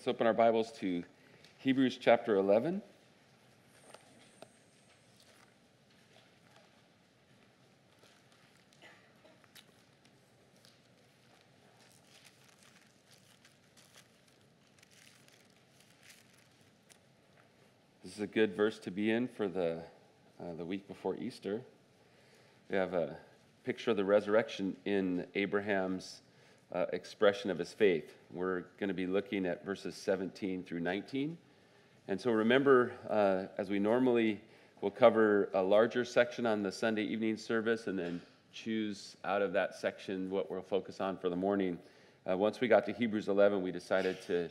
Let's open our Bibles to Hebrews chapter 11. This is a good verse to be in for the, uh, the week before Easter. We have a picture of the resurrection in Abraham's uh, expression of his faith. We're going to be looking at verses 17 through 19. And so remember, uh, as we normally will cover a larger section on the Sunday evening service and then choose out of that section what we'll focus on for the morning. Uh, once we got to Hebrews 11, we decided to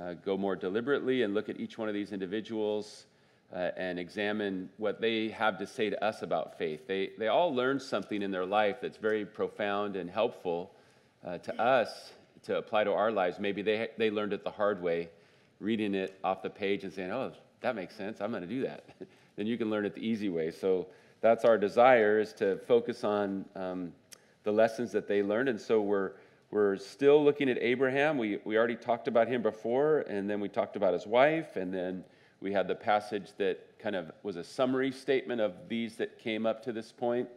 uh, go more deliberately and look at each one of these individuals uh, and examine what they have to say to us about faith. They, they all learned something in their life that's very profound and helpful uh, to us to apply to our lives. Maybe they, they learned it the hard way, reading it off the page and saying, oh, that makes sense. I'm going to do that. then you can learn it the easy way. So that's our desire is to focus on um, the lessons that they learned. And so we're, we're still looking at Abraham. We, we already talked about him before, and then we talked about his wife, and then we had the passage that kind of was a summary statement of these that came up to this point.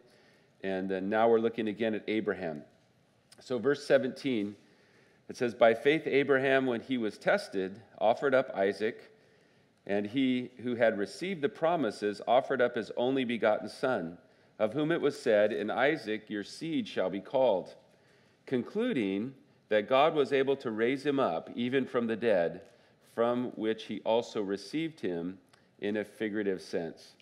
And then now we're looking again at Abraham. So, verse 17, it says, By faith, Abraham, when he was tested, offered up Isaac, and he who had received the promises offered up his only begotten son, of whom it was said, In Isaac your seed shall be called, concluding that God was able to raise him up, even from the dead, from which he also received him in a figurative sense.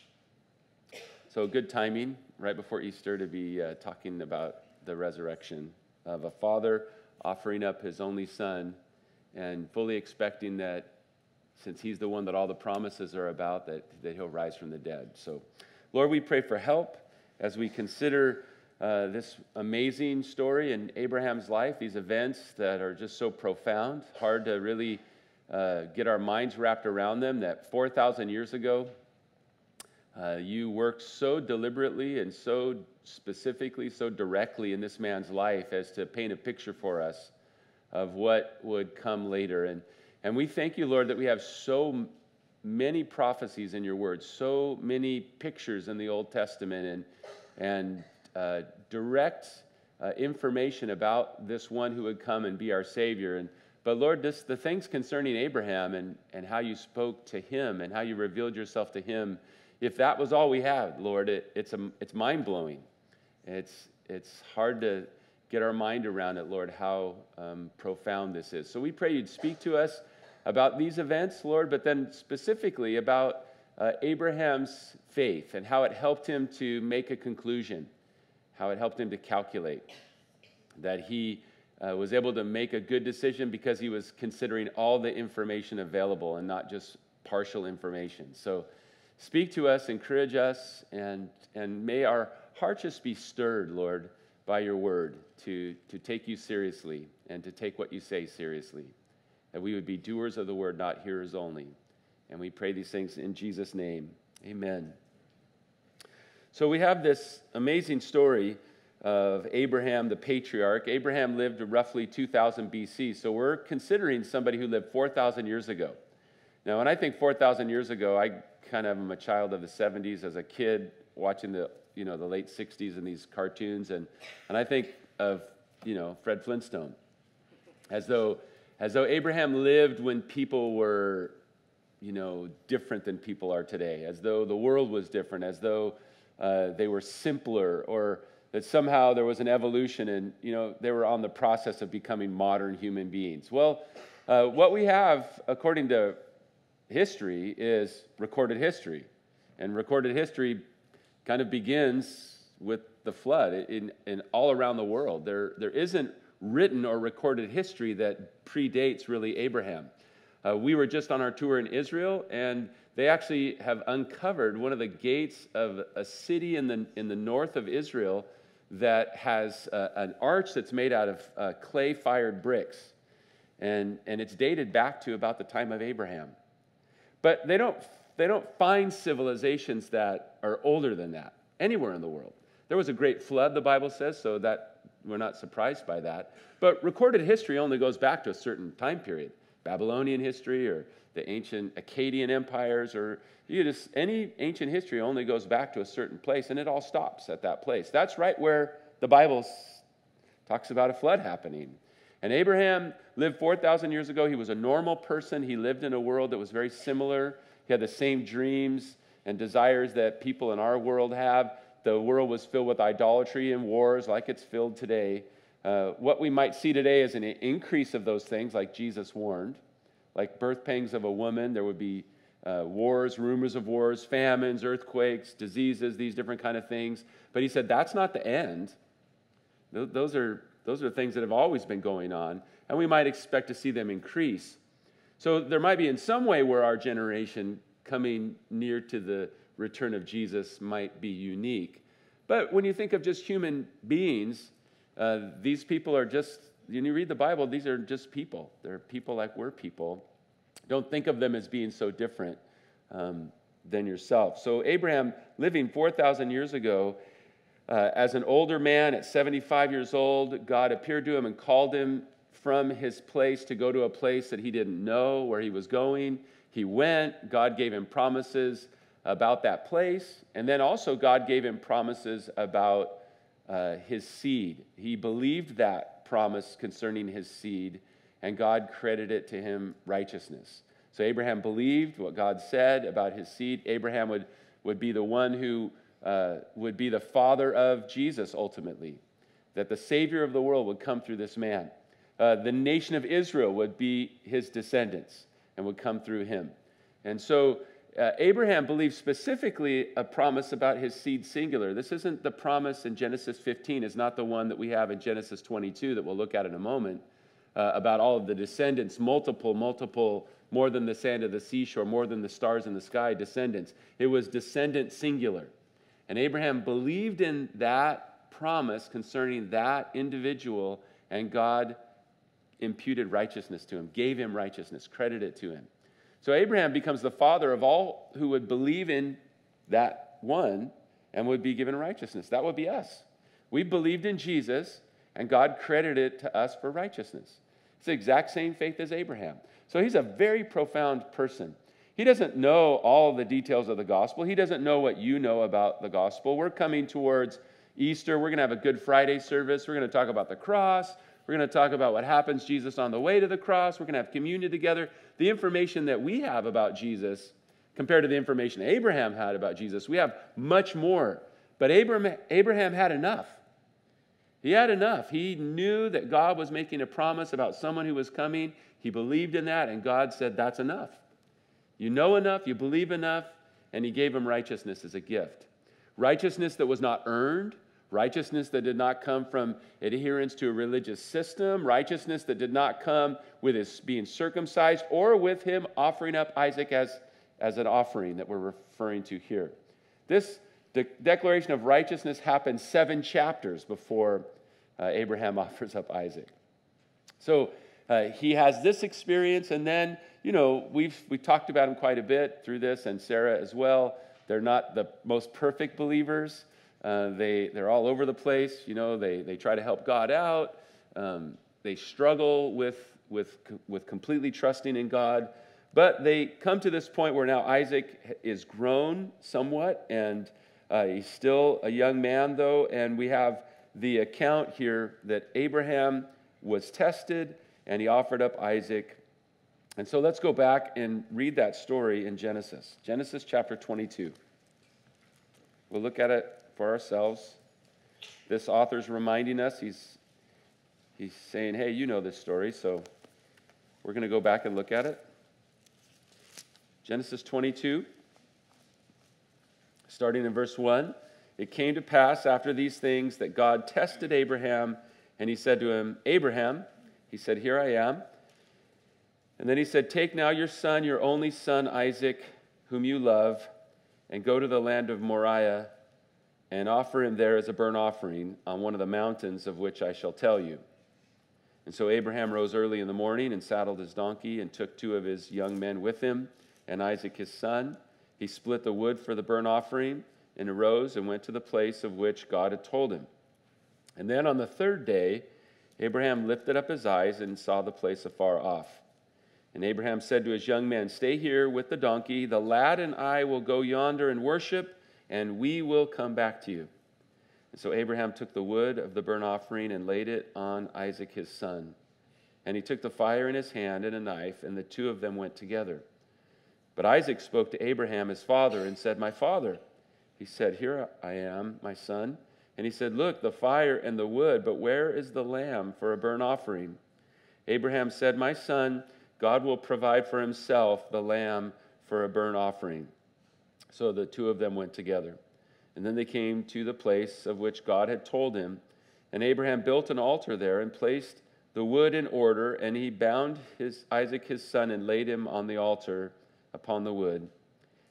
So, good timing right before Easter to be uh, talking about the resurrection of a father offering up his only son and fully expecting that since he's the one that all the promises are about, that, that he'll rise from the dead. So, Lord, we pray for help as we consider uh, this amazing story in Abraham's life, these events that are just so profound, hard to really uh, get our minds wrapped around them. That 4,000 years ago, uh, you worked so deliberately and so specifically, so directly in this man's life as to paint a picture for us of what would come later. And, and we thank you, Lord, that we have so many prophecies in your word, so many pictures in the Old Testament, and, and uh, direct uh, information about this one who would come and be our Savior. And, but Lord, this, the things concerning Abraham and, and how you spoke to him and how you revealed yourself to him, if that was all we had, Lord, it, it's, a, it's mind blowing. It's, it's hard to get our mind around it, Lord, how um, profound this is. So we pray you'd speak to us about these events, Lord, but then specifically about uh, Abraham's faith and how it helped him to make a conclusion, how it helped him to calculate, that he uh, was able to make a good decision because he was considering all the information available and not just partial information. So speak to us, encourage us, and, and may our hearts just be stirred, Lord, by your word to, to take you seriously and to take what you say seriously. That we would be doers of the word, not hearers only. And we pray these things in Jesus' name. Amen. So we have this amazing story of Abraham, the patriarch. Abraham lived roughly 2000 BC. So we're considering somebody who lived 4,000 years ago. Now, when I think 4,000 years ago, I kind of am a child of the 70s as a kid watching the you know, the late 60s and these cartoons. And, and I think of, you know, Fred Flintstone as though, as though Abraham lived when people were, you know, different than people are today, as though the world was different, as though uh, they were simpler or that somehow there was an evolution and, you know, they were on the process of becoming modern human beings. Well, uh, what we have, according to history, is recorded history. And recorded history kind of begins with the flood in, in all around the world. There, there isn't written or recorded history that predates really Abraham. Uh, we were just on our tour in Israel, and they actually have uncovered one of the gates of a city in the, in the north of Israel that has uh, an arch that's made out of uh, clay fired bricks. And, and it's dated back to about the time of Abraham. But they don't they don't find civilizations that are older than that anywhere in the world. There was a great flood, the Bible says, so that we're not surprised by that. But recorded history only goes back to a certain time period Babylonian history or the ancient Akkadian empires or you just any ancient history only goes back to a certain place and it all stops at that place. That's right where the Bible talks about a flood happening. And Abraham lived 4,000 years ago. He was a normal person. He lived in a world that was very similar. He had the same dreams and desires that people in our world have. The world was filled with idolatry and wars like it's filled today. Uh, what we might see today is an increase of those things, like Jesus warned. Like birth pangs of a woman, there would be uh, wars, rumors of wars, famines, earthquakes, diseases, these different kind of things. But he said that's not the end. Th- those are those are things that have always been going on, and we might expect to see them increase. So there might be in some way where our generation coming near to the return of Jesus might be unique. But when you think of just human beings, uh, these people are just, when you read the Bible, these are just people. They're people like we're people. Don't think of them as being so different um, than yourself. So, Abraham, living 4,000 years ago, uh, as an older man at 75 years old, God appeared to him and called him from his place to go to a place that he didn't know where he was going. He went, God gave him promises about that place, and then also God gave him promises about uh, his seed. He believed that promise concerning his seed, and God credited it to him righteousness. So Abraham believed what God said about his seed. Abraham would, would be the one who uh, would be the father of Jesus ultimately, that the Savior of the world would come through this man. Uh, the nation of Israel would be his descendants and would come through him. And so uh, Abraham believed specifically a promise about his seed singular. This isn't the promise in Genesis 15, is not the one that we have in Genesis 22 that we'll look at in a moment uh, about all of the descendants, multiple, multiple, more than the sand of the seashore, more than the stars in the sky, descendants. It was descendant singular. And Abraham believed in that promise concerning that individual, and God imputed righteousness to him, gave him righteousness, credited it to him. So Abraham becomes the father of all who would believe in that one and would be given righteousness. That would be us. We believed in Jesus, and God credited it to us for righteousness. It's the exact same faith as Abraham. So he's a very profound person. He doesn't know all the details of the gospel. He doesn't know what you know about the gospel. We're coming towards Easter. We're going to have a Good Friday service. We're going to talk about the cross. We're going to talk about what happens Jesus on the way to the cross. We're going to have communion together. The information that we have about Jesus compared to the information Abraham had about Jesus, we have much more. But Abraham, Abraham had enough. He had enough. He knew that God was making a promise about someone who was coming. He believed in that, and God said, That's enough. You know enough, you believe enough, and he gave him righteousness as a gift. Righteousness that was not earned, righteousness that did not come from adherence to a religious system, righteousness that did not come with his being circumcised or with him offering up Isaac as, as an offering that we're referring to here. This de- declaration of righteousness happened seven chapters before uh, Abraham offers up Isaac. So uh, he has this experience, and then you know, we've, we've talked about him quite a bit through this, and Sarah as well. They're not the most perfect believers. Uh, they, they're all over the place. You know, they, they try to help God out. Um, they struggle with, with, with completely trusting in God. But they come to this point where now Isaac is grown somewhat, and uh, he's still a young man, though. And we have the account here that Abraham was tested, and he offered up Isaac and so let's go back and read that story in Genesis, Genesis chapter 22. We'll look at it for ourselves. This author's reminding us, he's, he's saying, hey, you know this story, so we're going to go back and look at it. Genesis 22, starting in verse 1. It came to pass after these things that God tested Abraham, and he said to him, Abraham, he said, Here I am. And then he said, Take now your son, your only son, Isaac, whom you love, and go to the land of Moriah and offer him there as a burnt offering on one of the mountains of which I shall tell you. And so Abraham rose early in the morning and saddled his donkey and took two of his young men with him and Isaac his son. He split the wood for the burnt offering and arose and went to the place of which God had told him. And then on the third day, Abraham lifted up his eyes and saw the place afar off. And Abraham said to his young men, Stay here with the donkey. The lad and I will go yonder and worship, and we will come back to you. And so Abraham took the wood of the burnt offering and laid it on Isaac his son. And he took the fire in his hand and a knife, and the two of them went together. But Isaac spoke to Abraham his father and said, My father. He said, Here I am, my son. And he said, Look, the fire and the wood, but where is the lamb for a burnt offering? Abraham said, My son, God will provide for himself the lamb for a burnt offering. So the two of them went together. And then they came to the place of which God had told him. And Abraham built an altar there and placed the wood in order, and he bound his, Isaac his son and laid him on the altar upon the wood.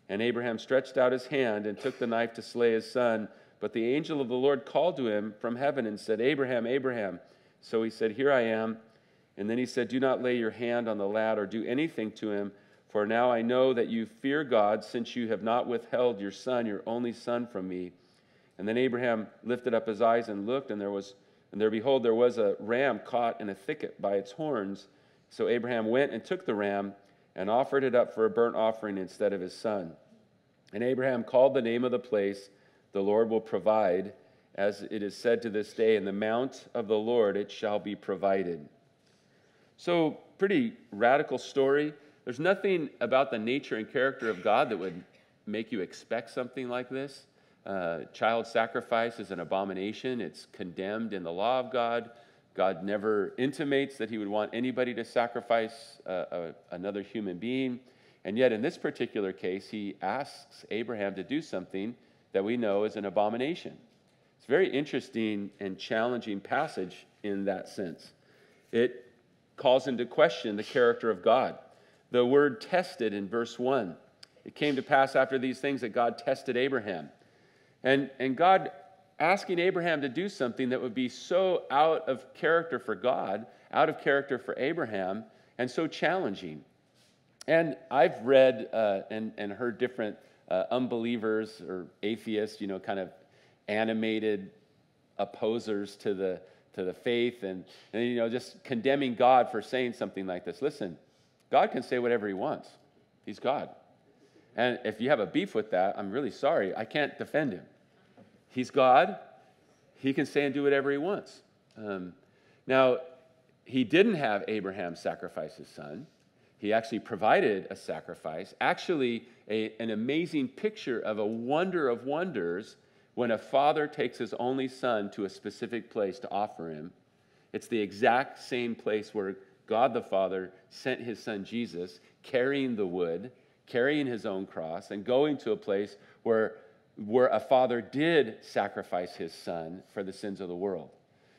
And Abraham stretched out his hand and took the knife to slay his son. But the angel of the Lord called to him from heaven and said, Abraham, Abraham. So he said, Here I am. And then he said, Do not lay your hand on the lad or do anything to him, for now I know that you fear God, since you have not withheld your son, your only son, from me. And then Abraham lifted up his eyes and looked, and there was, and there behold, there was a ram caught in a thicket by its horns. So Abraham went and took the ram and offered it up for a burnt offering instead of his son. And Abraham called the name of the place, The Lord will provide, as it is said to this day, In the mount of the Lord it shall be provided. So, pretty radical story. There's nothing about the nature and character of God that would make you expect something like this. Uh, child sacrifice is an abomination, it's condemned in the law of God. God never intimates that he would want anybody to sacrifice uh, a, another human being. And yet, in this particular case, he asks Abraham to do something that we know is an abomination. It's a very interesting and challenging passage in that sense. It calls into question the character of God. The word tested in verse 1. It came to pass after these things that God tested Abraham. And, and God asking Abraham to do something that would be so out of character for God, out of character for Abraham, and so challenging. And I've read uh, and, and heard different uh, unbelievers or atheists, you know, kind of animated opposers to the, to the faith and, and, you know, just condemning God for saying something like this. Listen, God can say whatever he wants, he's God. And if you have a beef with that, I'm really sorry. I can't defend him. He's God. He can say and do whatever he wants. Um, now, he didn't have Abraham sacrifice his son. He actually provided a sacrifice, actually, a, an amazing picture of a wonder of wonders when a father takes his only son to a specific place to offer him. It's the exact same place where God the Father sent his son Jesus, carrying the wood, carrying his own cross, and going to a place where, where a father did sacrifice his son for the sins of the world.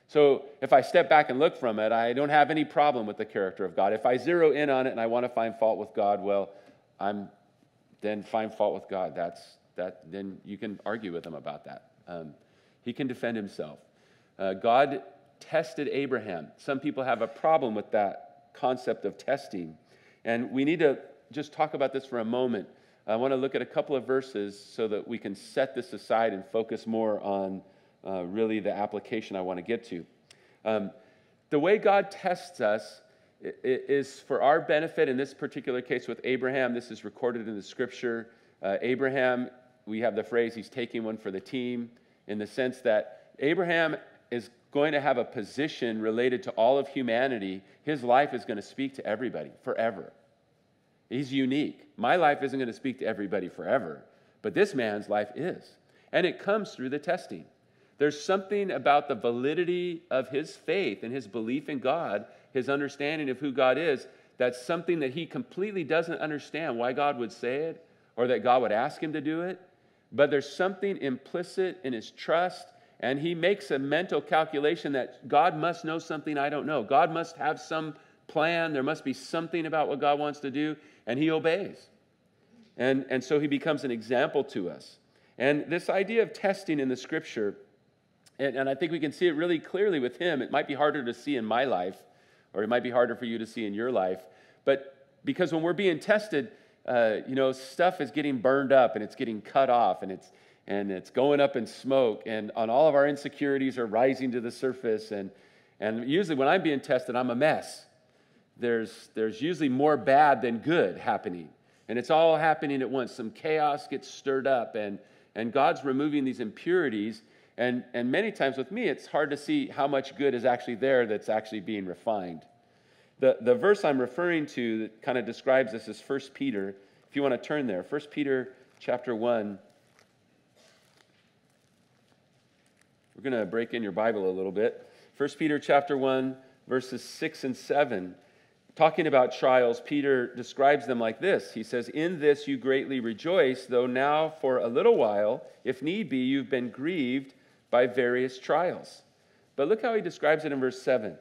So if I step back and look from it, I don't have any problem with the character of God. If I zero in on it and I want to find fault with God, well, I'm then find fault with God. That's that. Then you can argue with him about that. Um, he can defend himself. Uh, God tested Abraham. Some people have a problem with that concept of testing, and we need to just talk about this for a moment. I want to look at a couple of verses so that we can set this aside and focus more on uh, really the application I want to get to. Um, the way God tests us is for our benefit. In this particular case with Abraham, this is recorded in the scripture. Uh, Abraham, we have the phrase, he's taking one for the team, in the sense that Abraham is going to have a position related to all of humanity. His life is going to speak to everybody forever. He's unique. My life isn't going to speak to everybody forever, but this man's life is. And it comes through the testing. There's something about the validity of his faith and his belief in God, his understanding of who God is, that's something that he completely doesn't understand why God would say it or that God would ask him to do it. But there's something implicit in his trust, and he makes a mental calculation that God must know something I don't know. God must have some plan. There must be something about what God wants to do, and he obeys. And, and so he becomes an example to us. And this idea of testing in the scripture and, and I think we can see it really clearly with him. It might be harder to see in my life, or it might be harder for you to see in your life. But because when we're being tested, uh, you know, stuff is getting burned up and it's getting cut off and it's and it's going up in smoke and on all of our insecurities are rising to the surface and and usually when I'm being tested, I'm a mess. there's, there's usually more bad than good happening. And it's all happening at once. Some chaos gets stirred up, and, and God's removing these impurities. And, and many times with me, it's hard to see how much good is actually there that's actually being refined. The, the verse I'm referring to that kind of describes this is 1 Peter. If you want to turn there, 1 Peter chapter 1. We're going to break in your Bible a little bit. 1 Peter chapter 1, verses 6 and 7. Talking about trials, Peter describes them like this. He says, In this you greatly rejoice, though now for a little while, if need be, you've been grieved by various trials. But look how he describes it in verse 7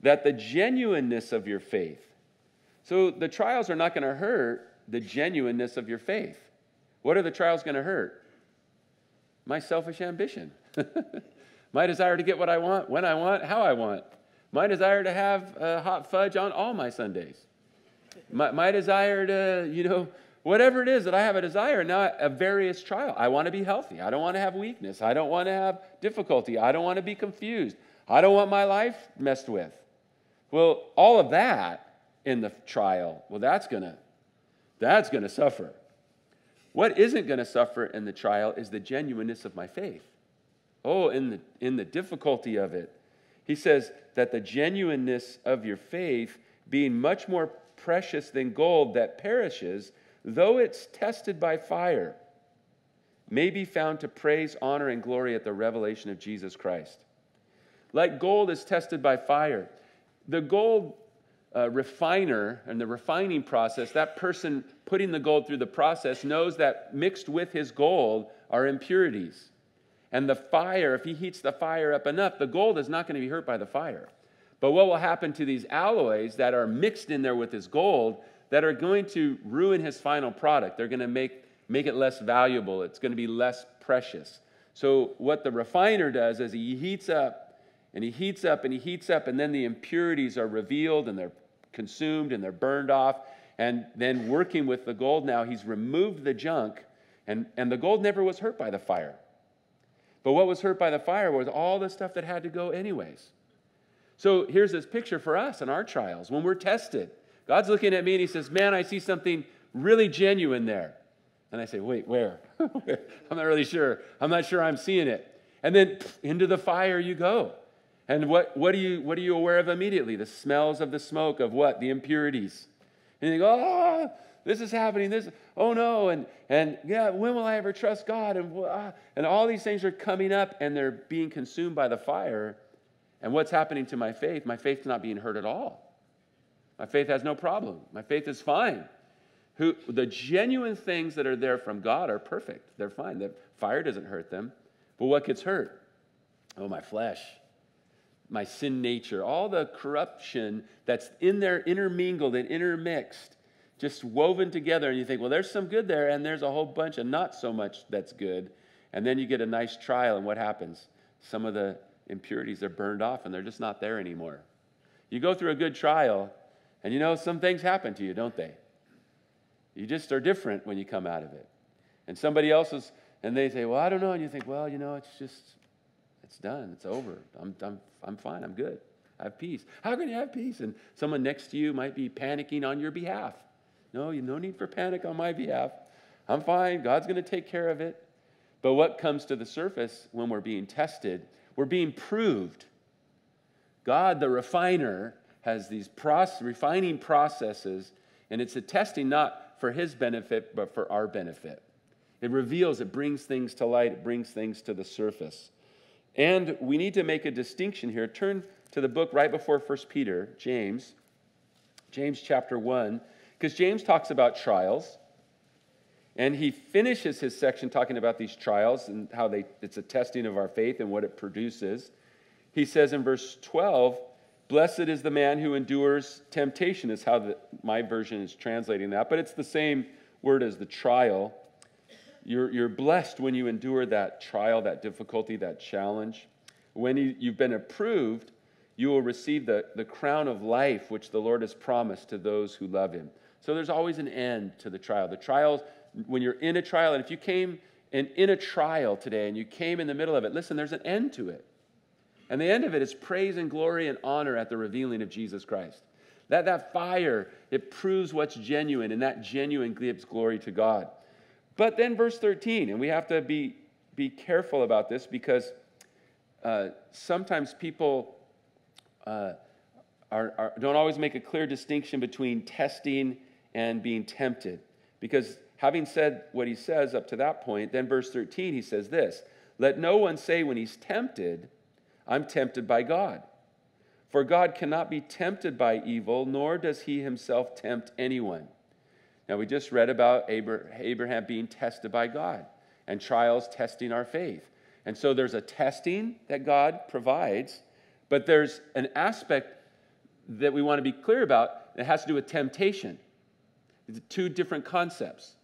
that the genuineness of your faith. So the trials are not going to hurt the genuineness of your faith. What are the trials going to hurt? My selfish ambition, my desire to get what I want, when I want, how I want my desire to have uh, hot fudge on all my sundaes. My, my desire to, you know, whatever it is that I have a desire. Now, a various trial. I want to be healthy. I don't want to have weakness. I don't want to have difficulty. I don't want to be confused. I don't want my life messed with. Well, all of that in the trial, well, that's going to that's going to suffer. What isn't going to suffer in the trial is the genuineness of my faith. Oh, in the in the difficulty of it, he says that the genuineness of your faith, being much more precious than gold that perishes, though it's tested by fire, may be found to praise, honor, and glory at the revelation of Jesus Christ. Like gold is tested by fire, the gold uh, refiner and the refining process, that person putting the gold through the process knows that mixed with his gold are impurities. And the fire, if he heats the fire up enough, the gold is not going to be hurt by the fire. But what will happen to these alloys that are mixed in there with his gold that are going to ruin his final product? They're going to make, make it less valuable, it's going to be less precious. So, what the refiner does is he heats up and he heats up and he heats up, and then the impurities are revealed and they're consumed and they're burned off. And then, working with the gold now, he's removed the junk, and, and the gold never was hurt by the fire. But what was hurt by the fire was all the stuff that had to go, anyways. So here's this picture for us in our trials when we're tested. God's looking at me and He says, Man, I see something really genuine there. And I say, Wait, where? I'm not really sure. I'm not sure I'm seeing it. And then into the fire you go. And what, what, are you, what are you aware of immediately? The smells of the smoke of what? The impurities. And you go, Oh, this is happening. This, oh no, and and yeah, when will I ever trust God? And ah, and all these things are coming up, and they're being consumed by the fire. And what's happening to my faith? My faith's not being hurt at all. My faith has no problem. My faith is fine. Who the genuine things that are there from God are perfect. They're fine. The fire doesn't hurt them. But what gets hurt? Oh, my flesh, my sin nature, all the corruption that's in there intermingled and intermixed just woven together, and you think, well, there's some good there, and there's a whole bunch of not so much that's good. And then you get a nice trial, and what happens? Some of the impurities are burned off, and they're just not there anymore. You go through a good trial, and you know, some things happen to you, don't they? You just are different when you come out of it. And somebody else is, and they say, well, I don't know. And you think, well, you know, it's just, it's done. It's over. I'm, I'm, I'm fine. I'm good. I have peace. How can you have peace? And someone next to you might be panicking on your behalf. No, you no need for panic on my behalf. I'm fine. God's going to take care of it. But what comes to the surface when we're being tested? We're being proved. God, the refiner, has these process, refining processes, and it's a testing not for his benefit, but for our benefit. It reveals, it brings things to light, it brings things to the surface. And we need to make a distinction here. Turn to the book right before 1 Peter, James, James chapter 1. Because James talks about trials, and he finishes his section talking about these trials and how they, it's a testing of our faith and what it produces. He says in verse 12, Blessed is the man who endures temptation, is how the, my version is translating that, but it's the same word as the trial. You're, you're blessed when you endure that trial, that difficulty, that challenge. When you, you've been approved, you will receive the, the crown of life which the Lord has promised to those who love him. So there's always an end to the trial. The trials, when you're in a trial, and if you came in, in a trial today and you came in the middle of it, listen, there's an end to it. And the end of it is praise and glory and honor at the revealing of Jesus Christ. That, that fire, it proves what's genuine, and that genuine gives glory to God. But then, verse 13, and we have to be, be careful about this because uh, sometimes people uh, are, are, don't always make a clear distinction between testing and being tempted. Because having said what he says up to that point, then verse 13, he says this Let no one say when he's tempted, I'm tempted by God. For God cannot be tempted by evil, nor does he himself tempt anyone. Now, we just read about Abraham being tested by God and trials testing our faith. And so there's a testing that God provides, but there's an aspect that we want to be clear about that has to do with temptation. It's two different concepts.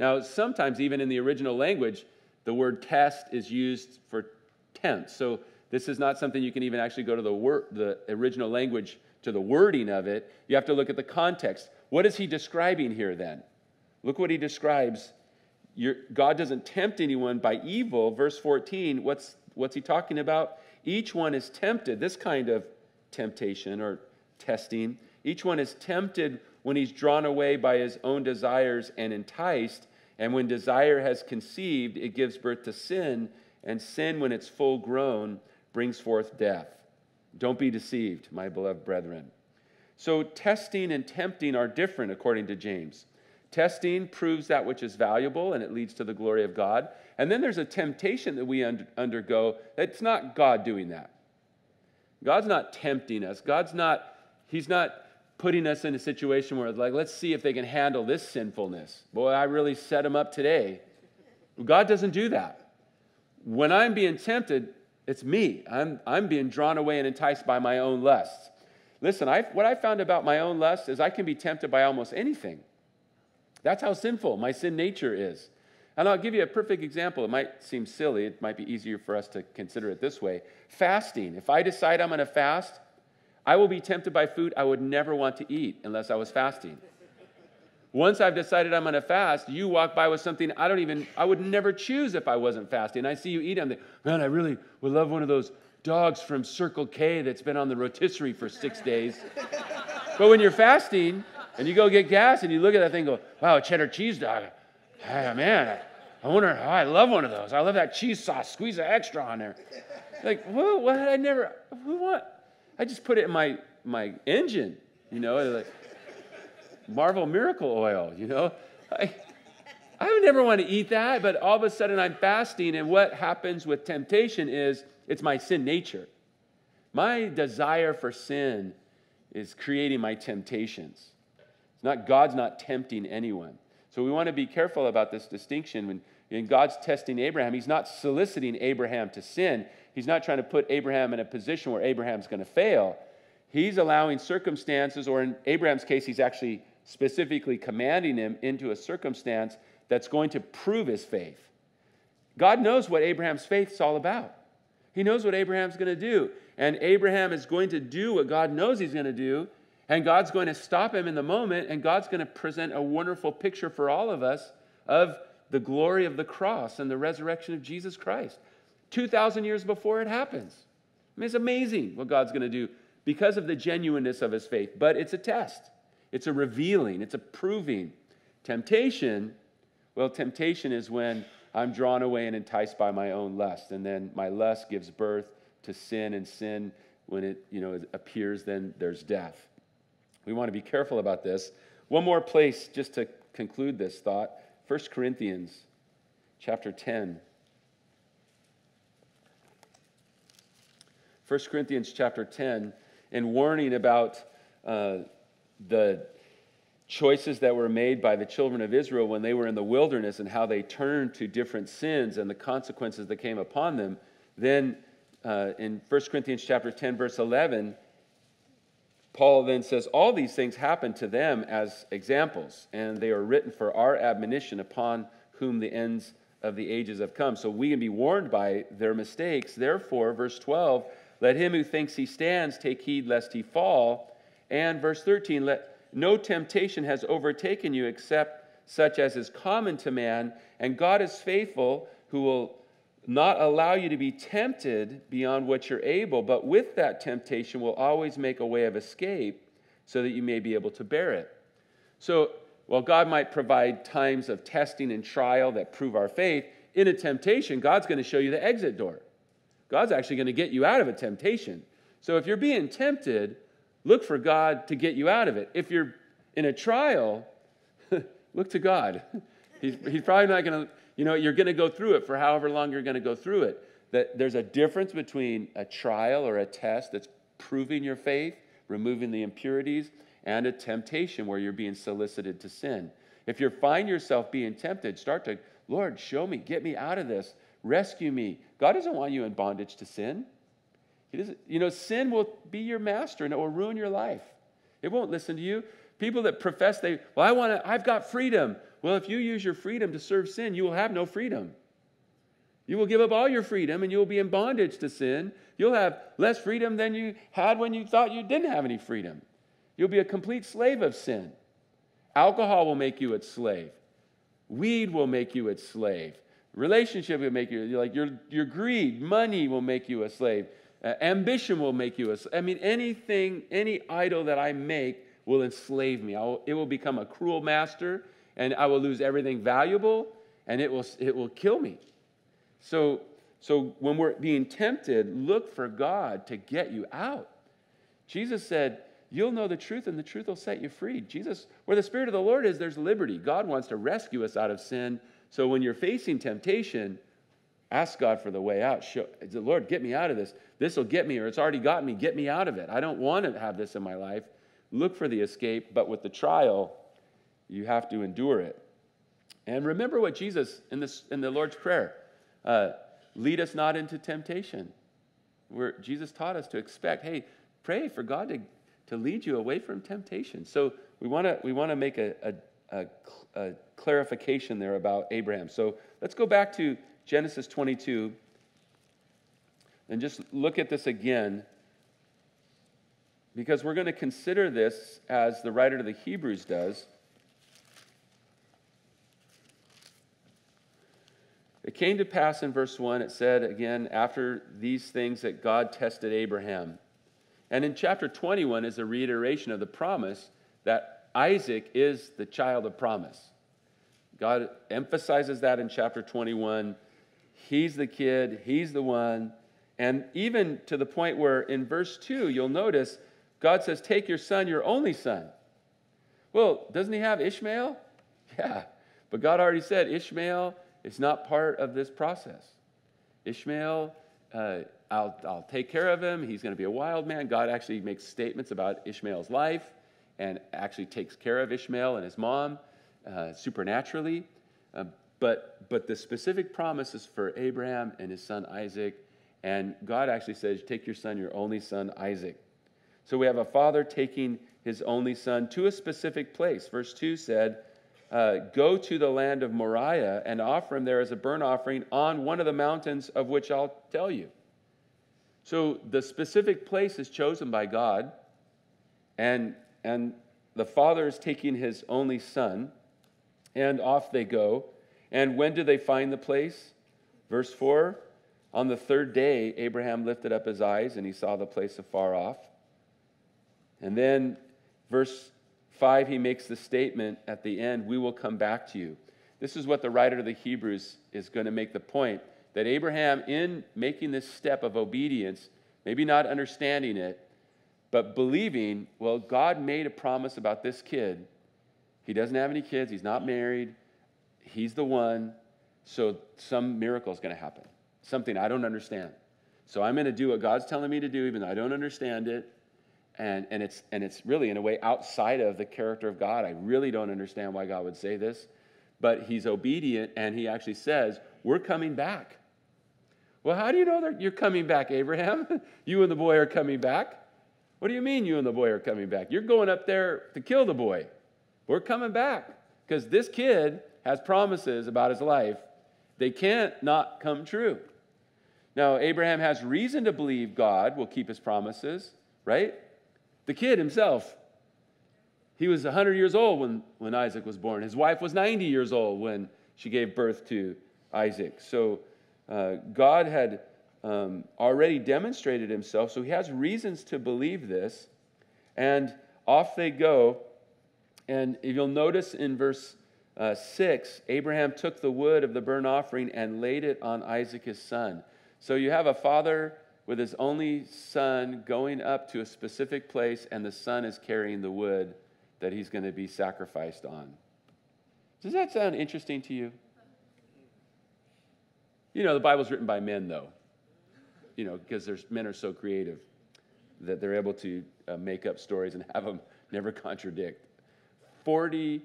Now, sometimes, even in the original language, the word test is used for tempt. So this is not something you can even actually go to the, word, the original language to the wording of it. You have to look at the context. What is he describing here then? Look what he describes. God doesn't tempt anyone by evil. Verse 14, what's, what's he talking about? Each one is tempted, this kind of temptation or testing. Each one is tempted when he's drawn away by his own desires and enticed. And when desire has conceived, it gives birth to sin. And sin, when it's full grown, brings forth death. Don't be deceived, my beloved brethren. So, testing and tempting are different according to James. Testing proves that which is valuable and it leads to the glory of God. And then there's a temptation that we undergo that's not God doing that. God's not tempting us. God's not, He's not putting us in a situation where like, let's see if they can handle this sinfulness. Boy, I really set them up today. God doesn't do that. When I'm being tempted, it's me. I'm, I'm being drawn away and enticed by my own lusts. Listen, I, what I found about my own lust is I can be tempted by almost anything. That's how sinful my sin nature is. And I'll give you a perfect example. It might seem silly, it might be easier for us to consider it this way fasting. If I decide I'm going to fast, I will be tempted by food I would never want to eat unless I was fasting. Once I've decided I'm going to fast, you walk by with something I don't even, I would never choose if I wasn't fasting. I see you eat them. Man, I really would love one of those dogs from Circle K that's been on the rotisserie for six days. but when you're fasting and you go get gas and you look at that thing go, wow, a cheddar cheese dog. Ah, man, I wonder, oh, I love one of those. I love that cheese sauce. Squeeze an extra on there. Like, what? What? I never, who what? I just put it in my, my engine, you know, like, Marvel Miracle Oil, you know? I, I would never want to eat that, but all of a sudden I'm fasting, and what happens with temptation is it's my sin nature. My desire for sin is creating my temptations. It's not God's not tempting anyone. So we want to be careful about this distinction. When in God's testing Abraham, He's not soliciting Abraham to sin. He's not trying to put Abraham in a position where Abraham's going to fail. He's allowing circumstances, or in Abraham's case, he's actually specifically commanding him into a circumstance that's going to prove his faith. God knows what Abraham's faith is all about. He knows what Abraham's going to do. And Abraham is going to do what God knows he's going to do. And God's going to stop him in the moment. And God's going to present a wonderful picture for all of us of the glory of the cross and the resurrection of Jesus Christ. 2,000 years before it happens. I mean, it's amazing what God's going to do because of the genuineness of his faith. But it's a test. It's a revealing, it's a proving. Temptation, well, temptation is when I'm drawn away and enticed by my own lust, and then my lust gives birth to sin, and sin, when it you know appears, then there's death. We want to be careful about this. One more place just to conclude this thought 1 Corinthians chapter 10. 1 Corinthians chapter 10, in warning about uh, the choices that were made by the children of Israel when they were in the wilderness and how they turned to different sins and the consequences that came upon them, then uh, in 1 Corinthians chapter 10, verse 11, Paul then says, All these things happened to them as examples, and they are written for our admonition upon whom the ends of the ages have come. So we can be warned by their mistakes. Therefore, verse 12, let him who thinks he stands take heed lest he fall. And verse 13, let no temptation has overtaken you except such as is common to man, and God is faithful, who will not allow you to be tempted beyond what you're able, but with that temptation will always make a way of escape, so that you may be able to bear it. So, while God might provide times of testing and trial that prove our faith, in a temptation, God's going to show you the exit door. God's actually going to get you out of a temptation. So, if you're being tempted, look for God to get you out of it. If you're in a trial, look to God. He's, he's probably not going to, you know, you're going to go through it for however long you're going to go through it. That there's a difference between a trial or a test that's proving your faith, removing the impurities, and a temptation where you're being solicited to sin. If you find yourself being tempted, start to, Lord, show me, get me out of this, rescue me. God doesn't want you in bondage to sin. He doesn't, you know, sin will be your master and it will ruin your life. It won't listen to you. People that profess they, well, I want to, I've got freedom. Well, if you use your freedom to serve sin, you will have no freedom. You will give up all your freedom and you will be in bondage to sin. You'll have less freedom than you had when you thought you didn't have any freedom. You'll be a complete slave of sin. Alcohol will make you its slave. Weed will make you its slave. Relationship will make you like your your greed, money will make you a slave. Uh, ambition will make you a. I mean, anything, any idol that I make will enslave me. Will, it will become a cruel master, and I will lose everything valuable, and it will, it will kill me. So, so when we're being tempted, look for God to get you out. Jesus said, You'll know the truth, and the truth will set you free. Jesus, where the Spirit of the Lord is, there's liberty. God wants to rescue us out of sin. So when you're facing temptation, ask God for the way out. Show, Lord, get me out of this. This will get me, or it's already got me. Get me out of it. I don't want to have this in my life look for the escape, but with the trial, you have to endure it. And remember what Jesus in, this, in the Lord's Prayer uh, lead us not into temptation. Where Jesus taught us to expect, hey, pray for God to, to lead you away from temptation. So we want to we wanna make a, a, a, a clarification there about Abraham. So let's go back to Genesis 22 and just look at this again because we're going to consider this as the writer to the Hebrews does. It came to pass in verse 1, it said again, after these things that God tested Abraham. And in chapter 21 is a reiteration of the promise that Isaac is the child of promise. God emphasizes that in chapter 21. He's the kid, he's the one. And even to the point where in verse 2, you'll notice God says, Take your son, your only son. Well, doesn't he have Ishmael? Yeah. But God already said Ishmael is not part of this process. Ishmael, uh, I'll, I'll take care of him. He's going to be a wild man. God actually makes statements about Ishmael's life and actually takes care of Ishmael and his mom uh, supernaturally. Uh, but, but the specific promise is for Abraham and his son Isaac. And God actually says, Take your son, your only son, Isaac. So we have a father taking his only son to a specific place. Verse 2 said, uh, Go to the land of Moriah and offer him there as a burnt offering on one of the mountains of which I'll tell you. So the specific place is chosen by God, and, and the father is taking his only son, and off they go. And when do they find the place? Verse 4 On the third day, Abraham lifted up his eyes and he saw the place afar off. And then, verse 5, he makes the statement at the end, We will come back to you. This is what the writer of the Hebrews is going to make the point that Abraham, in making this step of obedience, maybe not understanding it, but believing, well, God made a promise about this kid. He doesn't have any kids, he's not married, he's the one. So some miracle is going to happen, something I don't understand. So I'm going to do what God's telling me to do, even though I don't understand it and, and, it's, and it's really in a way outside of the character of God. I really don't understand why God would say this, but he's obedient and he actually says, We're coming back. Well, how do you know that you're coming back, Abraham? you and the boy are coming back. What do you mean you and the boy are coming back? You're going up there to kill the boy. We're coming back because this kid has promises about his life. They can't not come true. Now, Abraham has reason to believe God will keep his promises, right? The kid himself, he was 100 years old when, when Isaac was born. His wife was 90 years old when she gave birth to Isaac. So uh, God had um, already demonstrated himself, so he has reasons to believe this. And off they go. And if you'll notice in verse uh, 6, Abraham took the wood of the burnt offering and laid it on Isaac his son. So you have a father with his only son going up to a specific place, and the son is carrying the wood that he's going to be sacrificed on. Does that sound interesting to you? You know, the Bible's written by men, though, you know, because there's, men are so creative that they're able to uh, make up stories and have them never contradict. 40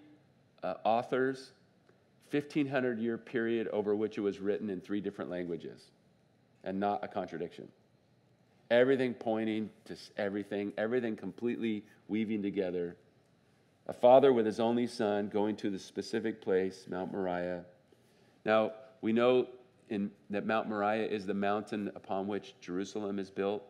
uh, authors, 1500 year period over which it was written in three different languages, and not a contradiction. Everything pointing to everything, everything completely weaving together. A father with his only son going to the specific place, Mount Moriah. Now, we know in, that Mount Moriah is the mountain upon which Jerusalem is built.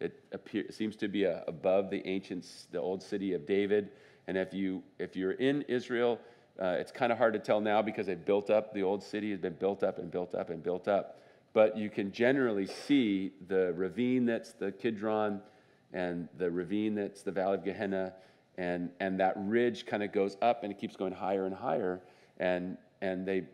It appear, seems to be a, uh, above the ancient, the old city of David. And if, you, if you're in Israel, uh, it's kind of hard to tell now because they've built up, the old city has been built up and built up and built up. But you can generally see the ravine that's the Kidron and the ravine that's the Valley of Gehenna. And, and that ridge kind of goes up and it keeps going higher and higher. And, and they,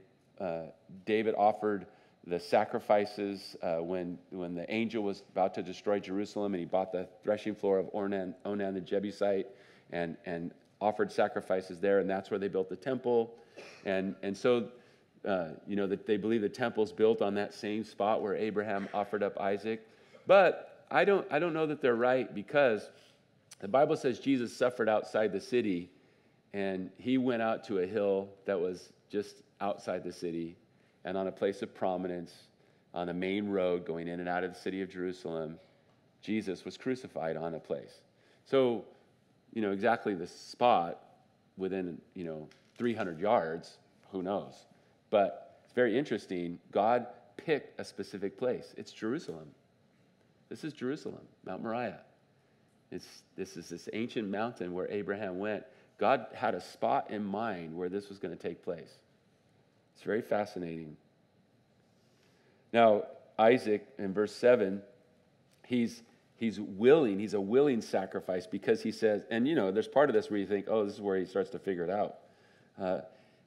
uh, David offered the sacrifices uh, when, when the angel was about to destroy Jerusalem and he bought the threshing floor of Ornan, Onan the Jebusite and, and offered sacrifices there, and that's where they built the temple. And, and so, uh, you know, that they believe the temple's built on that same spot where Abraham offered up Isaac. But I don't, I don't know that they're right because the Bible says Jesus suffered outside the city, and he went out to a hill that was just outside the city and on a place of prominence on a main road going in and out of the city of Jerusalem. Jesus was crucified on a place. So you know, exactly the spot within, you know, 300 yards, who knows? But it's very interesting. God picked a specific place. It's Jerusalem. This is Jerusalem, Mount Moriah. It's, this is this ancient mountain where Abraham went. God had a spot in mind where this was going to take place. It's very fascinating. Now, Isaac in verse 7, he's he's willing, he's a willing sacrifice because he says, and you know, there's part of this where you think, oh, this is where he starts to figure it out. Uh,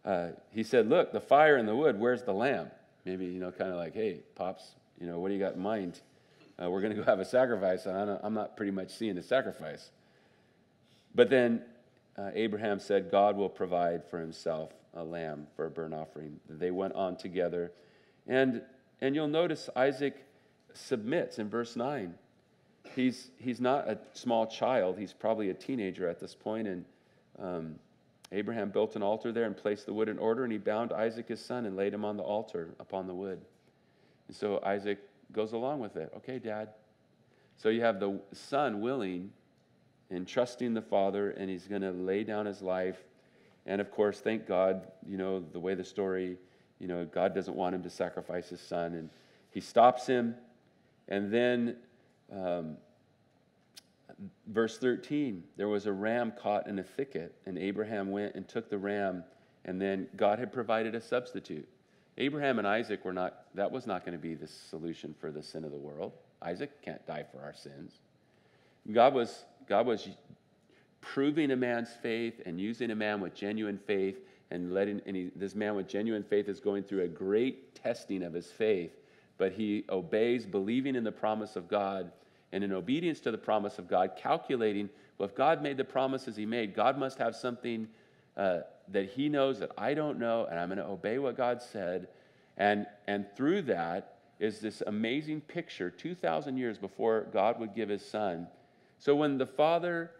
uh, he said, look, the fire and the wood, where's the lamb? Maybe, you know, kind of like, hey, Pops, you know, what do you got in mind? Uh, we're going to go have a sacrifice, I'm not pretty much seeing the sacrifice. But then uh, Abraham said, God will provide for himself a lamb for a burnt offering. They went on together. And, and you'll notice Isaac submits in verse 9 he's, he's not a small child. He's probably a teenager at this point. And um, Abraham built an altar there and placed the wood in order, and he bound Isaac his son and laid him on the altar upon the wood. And so Isaac goes along with it. Okay, dad. So you have the son willing and trusting the father, and he's going to lay down his life. And of course, thank God, you know, the way the story, you know, God doesn't want him to sacrifice his son. And he stops him, and then um, verse 13 there was a ram caught in a thicket, and Abraham went and took the ram, and then God had provided a substitute. Abraham and Isaac were not, that was not going to be the solution for the sin of the world. Isaac can't die for our sins. God was, God was proving a man's faith and using a man with genuine faith and letting and he, this man with genuine faith is going through a great testing of his faith but he obeys believing in the promise of god and in obedience to the promise of God, calculating, well, if God made the promises he made, God must have something uh, that he knows that I don't know, and I'm going to obey what God said. And, and through that is this amazing picture 2,000 years before God would give his son. So when the Father,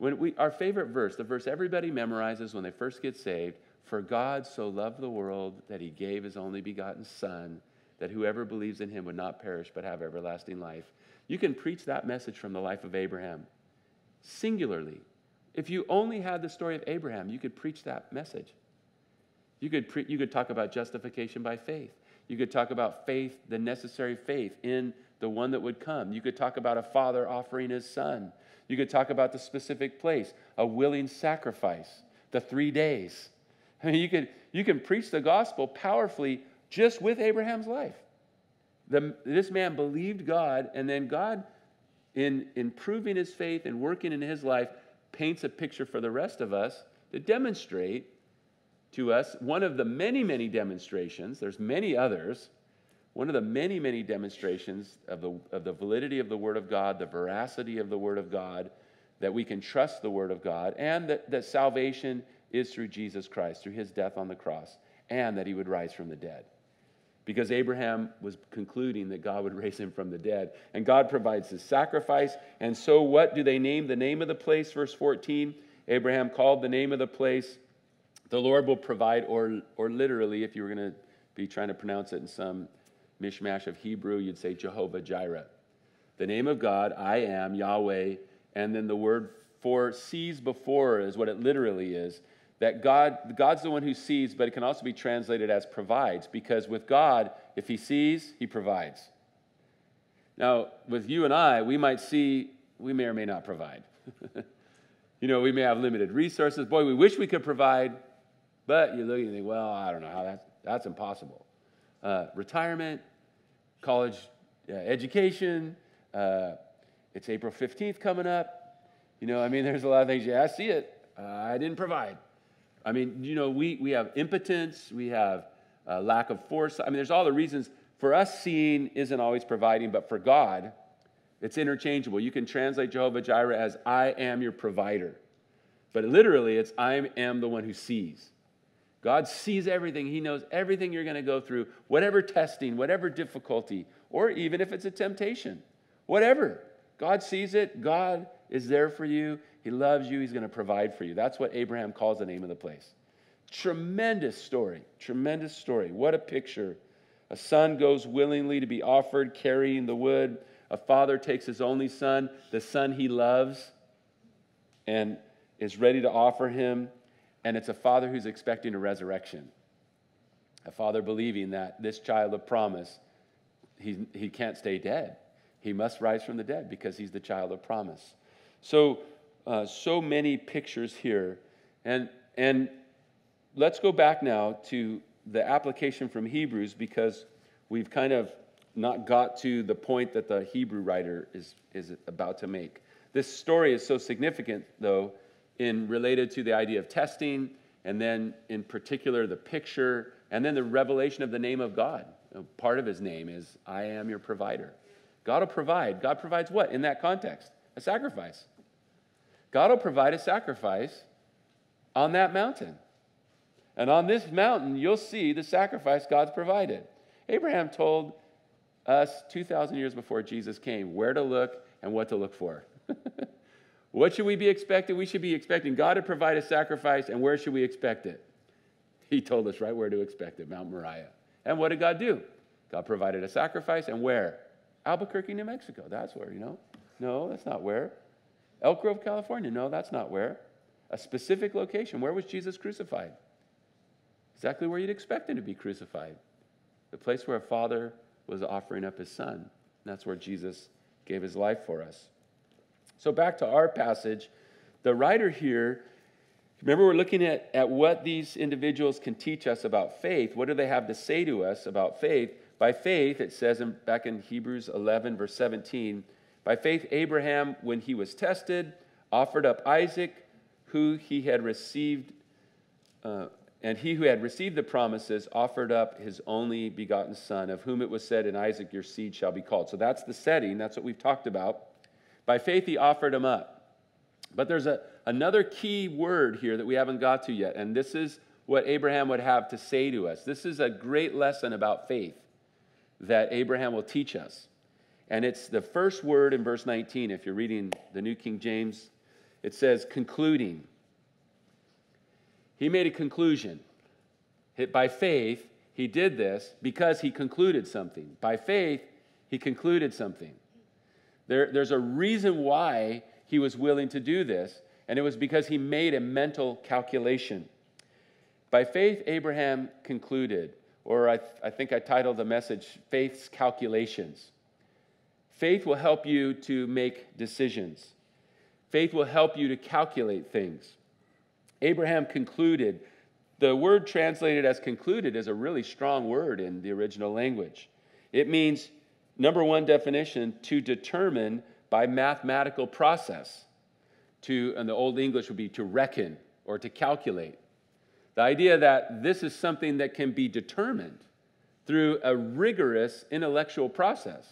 when we, our favorite verse, the verse everybody memorizes when they first get saved, for God so loved the world that he gave his only begotten Son, that whoever believes in him would not perish but have everlasting life. You can preach that message from the life of Abraham singularly. If you only had the story of Abraham, you could preach that message. You could, pre- you could talk about justification by faith. You could talk about faith, the necessary faith in the one that would come. You could talk about a father offering his son. You could talk about the specific place, a willing sacrifice, the three days. I mean, you, could, you can preach the gospel powerfully just with Abraham's life. The, this man believed God, and then God, in, in proving his faith and working in his life, paints a picture for the rest of us to demonstrate to us one of the many, many demonstrations, there's many others, one of the many, many demonstrations of the, of the validity of the Word of God, the veracity of the Word of God, that we can trust the Word of God, and that, that salvation is through Jesus Christ, through his death on the cross, and that he would rise from the dead. Because Abraham was concluding that God would raise him from the dead. And God provides his sacrifice. And so, what do they name the name of the place? Verse 14 Abraham called the name of the place, the Lord will provide, or, or literally, if you were going to be trying to pronounce it in some mishmash of Hebrew, you'd say Jehovah Jireh. The name of God, I am Yahweh, and then the word for sees before is what it literally is that God, God's the one who sees, but it can also be translated as provides, because with God, if He sees, He provides. Now, with you and I, we might see, we may or may not provide. you know, we may have limited resources. Boy, we wish we could provide, but you look and you think, well, I don't know how that's, that's impossible. Uh, retirement, college uh, education, uh, it's April 15th coming up. You know, I mean, there's a lot of things, yeah, I see it. Uh, I didn't provide. I mean, you know, we, we have impotence, we have uh, lack of force. I mean, there's all the reasons. For us, seeing isn't always providing, but for God, it's interchangeable. You can translate Jehovah Jireh as I am your provider. But literally, it's I am the one who sees. God sees everything. He knows everything you're going to go through, whatever testing, whatever difficulty, or even if it's a temptation, whatever. God sees it. God is there for you. He loves you. He's going to provide for you. That's what Abraham calls the name of the place. Tremendous story. Tremendous story. What a picture. A son goes willingly to be offered, carrying the wood. A father takes his only son, the son he loves, and is ready to offer him. And it's a father who's expecting a resurrection. A father believing that this child of promise, he, he can't stay dead. He must rise from the dead because he's the child of promise. So, uh, so many pictures here. And, and let's go back now to the application from Hebrews because we've kind of not got to the point that the Hebrew writer is, is about to make. This story is so significant, though, in related to the idea of testing, and then in particular the picture, and then the revelation of the name of God. Uh, part of his name is I am your provider. God will provide. God provides what in that context? A sacrifice. God will provide a sacrifice on that mountain. And on this mountain, you'll see the sacrifice God's provided. Abraham told us 2,000 years before Jesus came where to look and what to look for. what should we be expecting? We should be expecting God to provide a sacrifice, and where should we expect it? He told us right where to expect it Mount Moriah. And what did God do? God provided a sacrifice, and where? Albuquerque, New Mexico. That's where, you know? No, that's not where. Elk Grove, California. No, that's not where. A specific location. Where was Jesus crucified? Exactly where you'd expect him to be crucified. The place where a father was offering up his son. That's where Jesus gave his life for us. So, back to our passage, the writer here, remember, we're looking at, at what these individuals can teach us about faith. What do they have to say to us about faith? By faith, it says in, back in Hebrews 11, verse 17, by faith, Abraham, when he was tested, offered up Isaac, who he had received, uh, and he who had received the promises offered up his only begotten son, of whom it was said, In Isaac your seed shall be called. So that's the setting, that's what we've talked about. By faith, he offered him up. But there's a, another key word here that we haven't got to yet, and this is what Abraham would have to say to us. This is a great lesson about faith that Abraham will teach us. And it's the first word in verse 19. If you're reading the New King James, it says concluding. He made a conclusion. By faith, he did this because he concluded something. By faith, he concluded something. There, there's a reason why he was willing to do this, and it was because he made a mental calculation. By faith, Abraham concluded or I, th- I think I titled the message, Faith's Calculations. Faith will help you to make decisions, faith will help you to calculate things. Abraham concluded. The word translated as concluded is a really strong word in the original language. It means, number one definition, to determine by mathematical process. to, and the Old English would be to reckon or to calculate. The idea that this is something that can be determined through a rigorous intellectual process.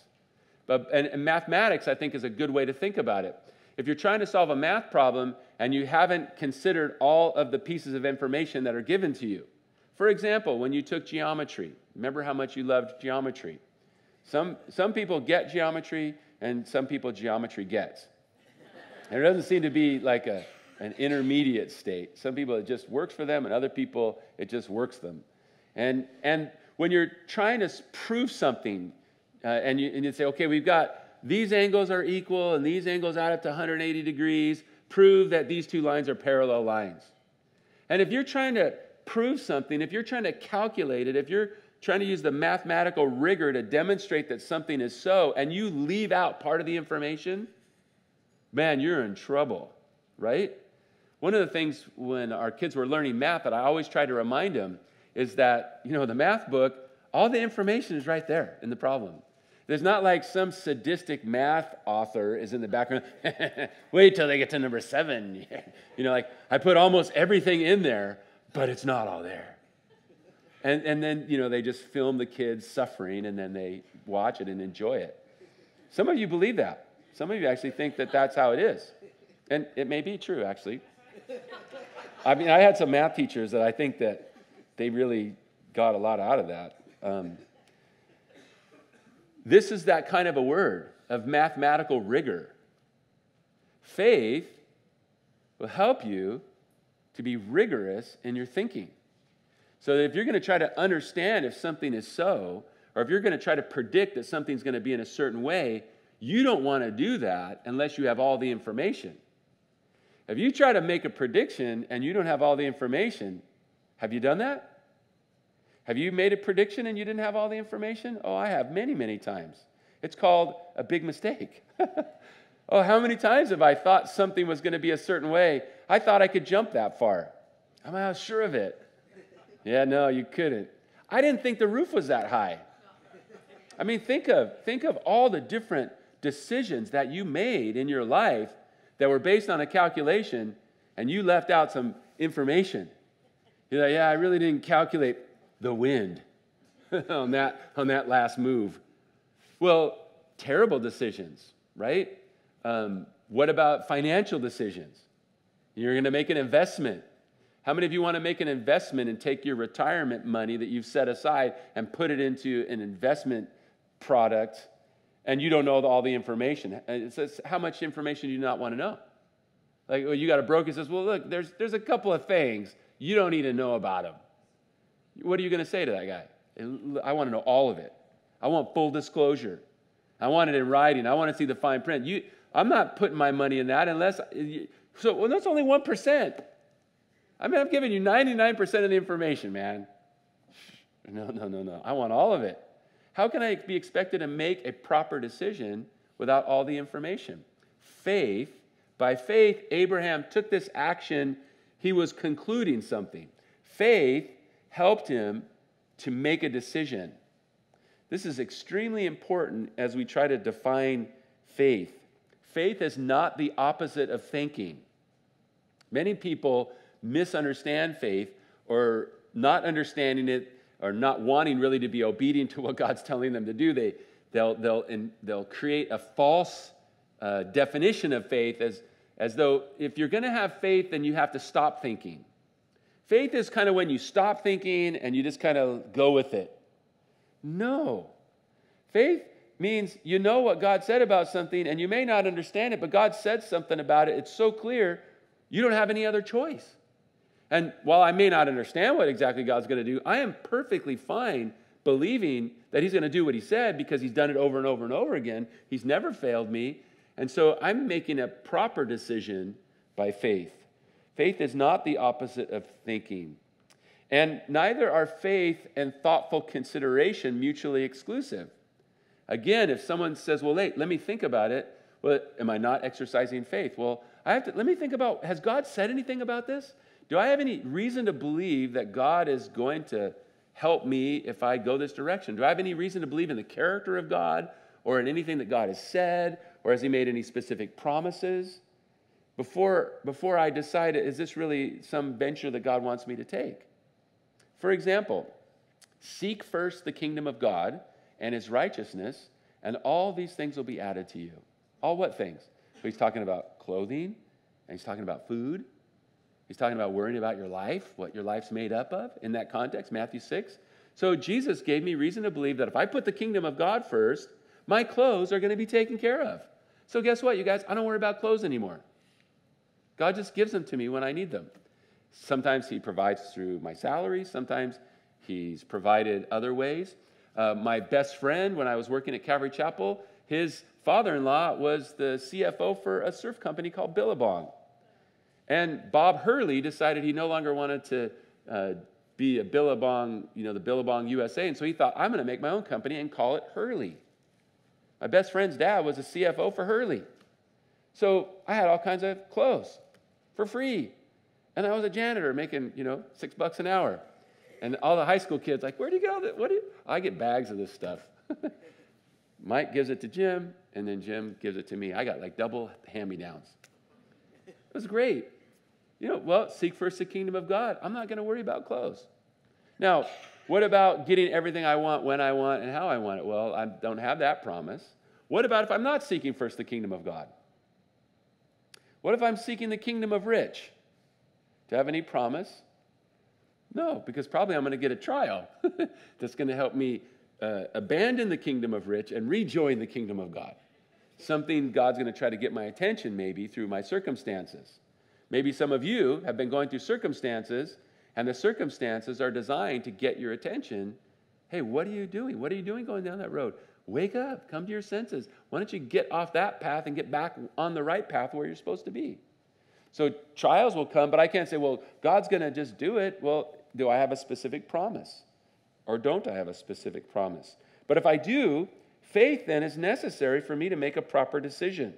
But, and, and mathematics, I think, is a good way to think about it. If you're trying to solve a math problem and you haven't considered all of the pieces of information that are given to you, for example, when you took geometry, remember how much you loved geometry? Some, some people get geometry and some people geometry gets. And there doesn't seem to be like a, an intermediate state. Some people it just works for them, and other people it just works them. And, and when you're trying to prove something, uh, and, you, and you say, okay, we've got these angles are equal and these angles add up to 180 degrees, prove that these two lines are parallel lines. And if you're trying to prove something, if you're trying to calculate it, if you're trying to use the mathematical rigor to demonstrate that something is so, and you leave out part of the information, man, you're in trouble, right? One of the things when our kids were learning math that I always try to remind them is that, you know, the math book, all the information is right there in the problem. There's not like some sadistic math author is in the background. Wait till they get to number seven. you know, like I put almost everything in there, but it's not all there. And, and then, you know, they just film the kids suffering and then they watch it and enjoy it. Some of you believe that. Some of you actually think that that's how it is. And it may be true, actually. I mean, I had some math teachers that I think that they really got a lot out of that. Um, this is that kind of a word of mathematical rigor. Faith will help you to be rigorous in your thinking. So if you're going to try to understand if something is so, or if you're going to try to predict that something's going to be in a certain way, you don't want to do that unless you have all the information. If you try to make a prediction and you don't have all the information, have you done that? Have you made a prediction and you didn't have all the information? Oh, I have many, many times. It's called a big mistake. oh, how many times have I thought something was going to be a certain way? I thought I could jump that far. I'm not sure of it. Yeah, no, you couldn't. I didn't think the roof was that high. I mean, think of, think of all the different decisions that you made in your life that were based on a calculation and you left out some information. You're like, yeah, I really didn't calculate the wind on, that, on that last move. Well, terrible decisions, right? Um, what about financial decisions? You're going to make an investment how many of you want to make an investment and take your retirement money that you've set aside and put it into an investment product and you don't know all the information? Uh, it says, how much information do you not want to know? Like, well, you got a broker says, well, look, there's, there's a couple of things you don't need to know about them. What are you going to say to that guy? I want to know all of it. I want full disclosure. I want it in writing. I want to see the fine print. You, I'm not putting my money in that unless. So well, that's only 1%. I mean, I've given you 99% of the information, man. No, no, no, no. I want all of it. How can I be expected to make a proper decision without all the information? Faith, by faith, Abraham took this action. He was concluding something. Faith helped him to make a decision. This is extremely important as we try to define faith. Faith is not the opposite of thinking. Many people misunderstand faith or not understanding it or not wanting really to be obedient to what God's telling them to do, they, they'll, they'll, they'll create a false uh, definition of faith as, as though if you're going to have faith, then you have to stop thinking. Faith is kind of when you stop thinking and you just kind of go with it. No. Faith means you know what God said about something and you may not understand it, but God said something about it. It's so clear, you don't have any other choice. And while I may not understand what exactly God's going to do, I am perfectly fine believing that He's going to do what He said because He's done it over and over and over again. He's never failed me. And so I'm making a proper decision by faith. Faith is not the opposite of thinking. And neither are faith and thoughtful consideration mutually exclusive. Again, if someone says, well, wait, let me think about it, well, am I not exercising faith? Well, I have to, let me think about, has God said anything about this? Do I have any reason to believe that God is going to help me if I go this direction? Do I have any reason to believe in the character of God or in anything that God has said or has He made any specific promises? before, before I decide, is this really some venture that God wants me to take? For example, seek first the kingdom of God and his righteousness, and all these things will be added to you. All what things? So he's talking about clothing, and he's talking about food. He's talking about worrying about your life, what your life's made up of in that context, Matthew 6. So Jesus gave me reason to believe that if I put the kingdom of God first, my clothes are going to be taken care of. So guess what, you guys? I don't worry about clothes anymore. God just gives them to me when I need them. Sometimes He provides through my salary, sometimes He's provided other ways. Uh, my best friend, when I was working at Calvary Chapel, his father in law was the CFO for a surf company called Billabong. And Bob Hurley decided he no longer wanted to uh, be a Billabong, you know, the Billabong USA. And so he thought, I'm going to make my own company and call it Hurley. My best friend's dad was a CFO for Hurley. So I had all kinds of clothes for free. And I was a janitor making, you know, six bucks an hour. And all the high school kids, like, where do you get all that? What do you? I get bags of this stuff. Mike gives it to Jim, and then Jim gives it to me. I got like double hand me downs. It was great. You know, well, seek first the kingdom of God. I'm not going to worry about clothes. Now, what about getting everything I want when I want and how I want it? Well, I don't have that promise. What about if I'm not seeking first the kingdom of God? What if I'm seeking the kingdom of rich? Do I have any promise? No, because probably I'm going to get a trial that's going to help me uh, abandon the kingdom of rich and rejoin the kingdom of God. Something God's going to try to get my attention, maybe through my circumstances. Maybe some of you have been going through circumstances, and the circumstances are designed to get your attention. Hey, what are you doing? What are you doing going down that road? Wake up, come to your senses. Why don't you get off that path and get back on the right path where you're supposed to be? So trials will come, but I can't say, well, God's going to just do it. Well, do I have a specific promise? Or don't I have a specific promise? But if I do, faith then is necessary for me to make a proper decision.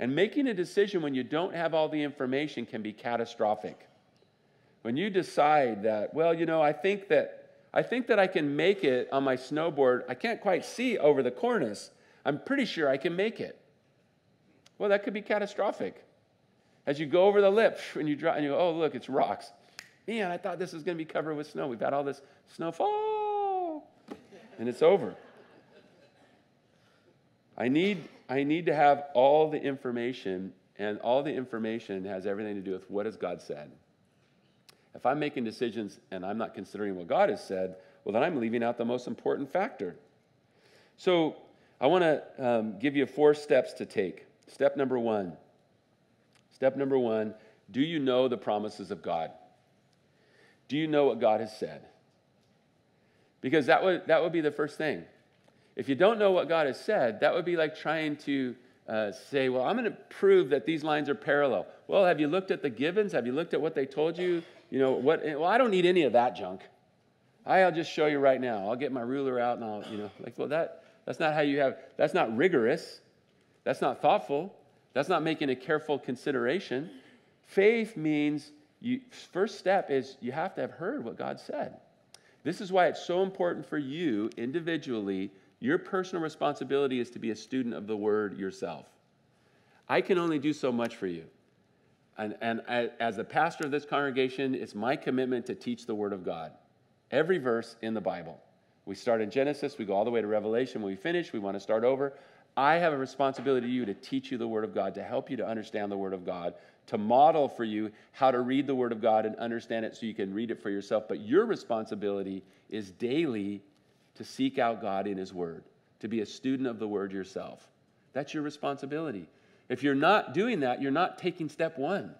And making a decision when you don't have all the information can be catastrophic. When you decide that, well, you know, I think that I think that I can make it on my snowboard. I can't quite see over the cornice. I'm pretty sure I can make it. Well, that could be catastrophic. As you go over the lip and you drop and you go, oh, look, it's rocks. Man, I thought this was going to be covered with snow. We've had all this snowfall, and it's over. I need, I need to have all the information, and all the information has everything to do with what has God said. If I'm making decisions and I'm not considering what God has said, well, then I'm leaving out the most important factor. So I want to um, give you four steps to take. Step number one. Step number one do you know the promises of God? Do you know what God has said? Because that would, that would be the first thing. If you don't know what God has said, that would be like trying to uh, say, well, I'm going to prove that these lines are parallel. Well, have you looked at the givens? Have you looked at what they told you? You know, what, well, I don't need any of that junk. I'll just show you right now. I'll get my ruler out and I'll, you know, like, well, that, that's not how you have, that's not rigorous. That's not thoughtful. That's not making a careful consideration. Faith means you, first step is you have to have heard what God said. This is why it's so important for you individually. Your personal responsibility is to be a student of the word yourself. I can only do so much for you. And, and as the pastor of this congregation, it's my commitment to teach the Word of God. Every verse in the Bible. We start in Genesis, we go all the way to Revelation. When we finish, we want to start over. I have a responsibility to you to teach you the Word of God, to help you to understand the Word of God, to model for you how to read the Word of God and understand it so you can read it for yourself. But your responsibility is daily to seek out God in His Word, to be a student of the Word yourself. That's your responsibility. If you're not doing that, you're not taking step one.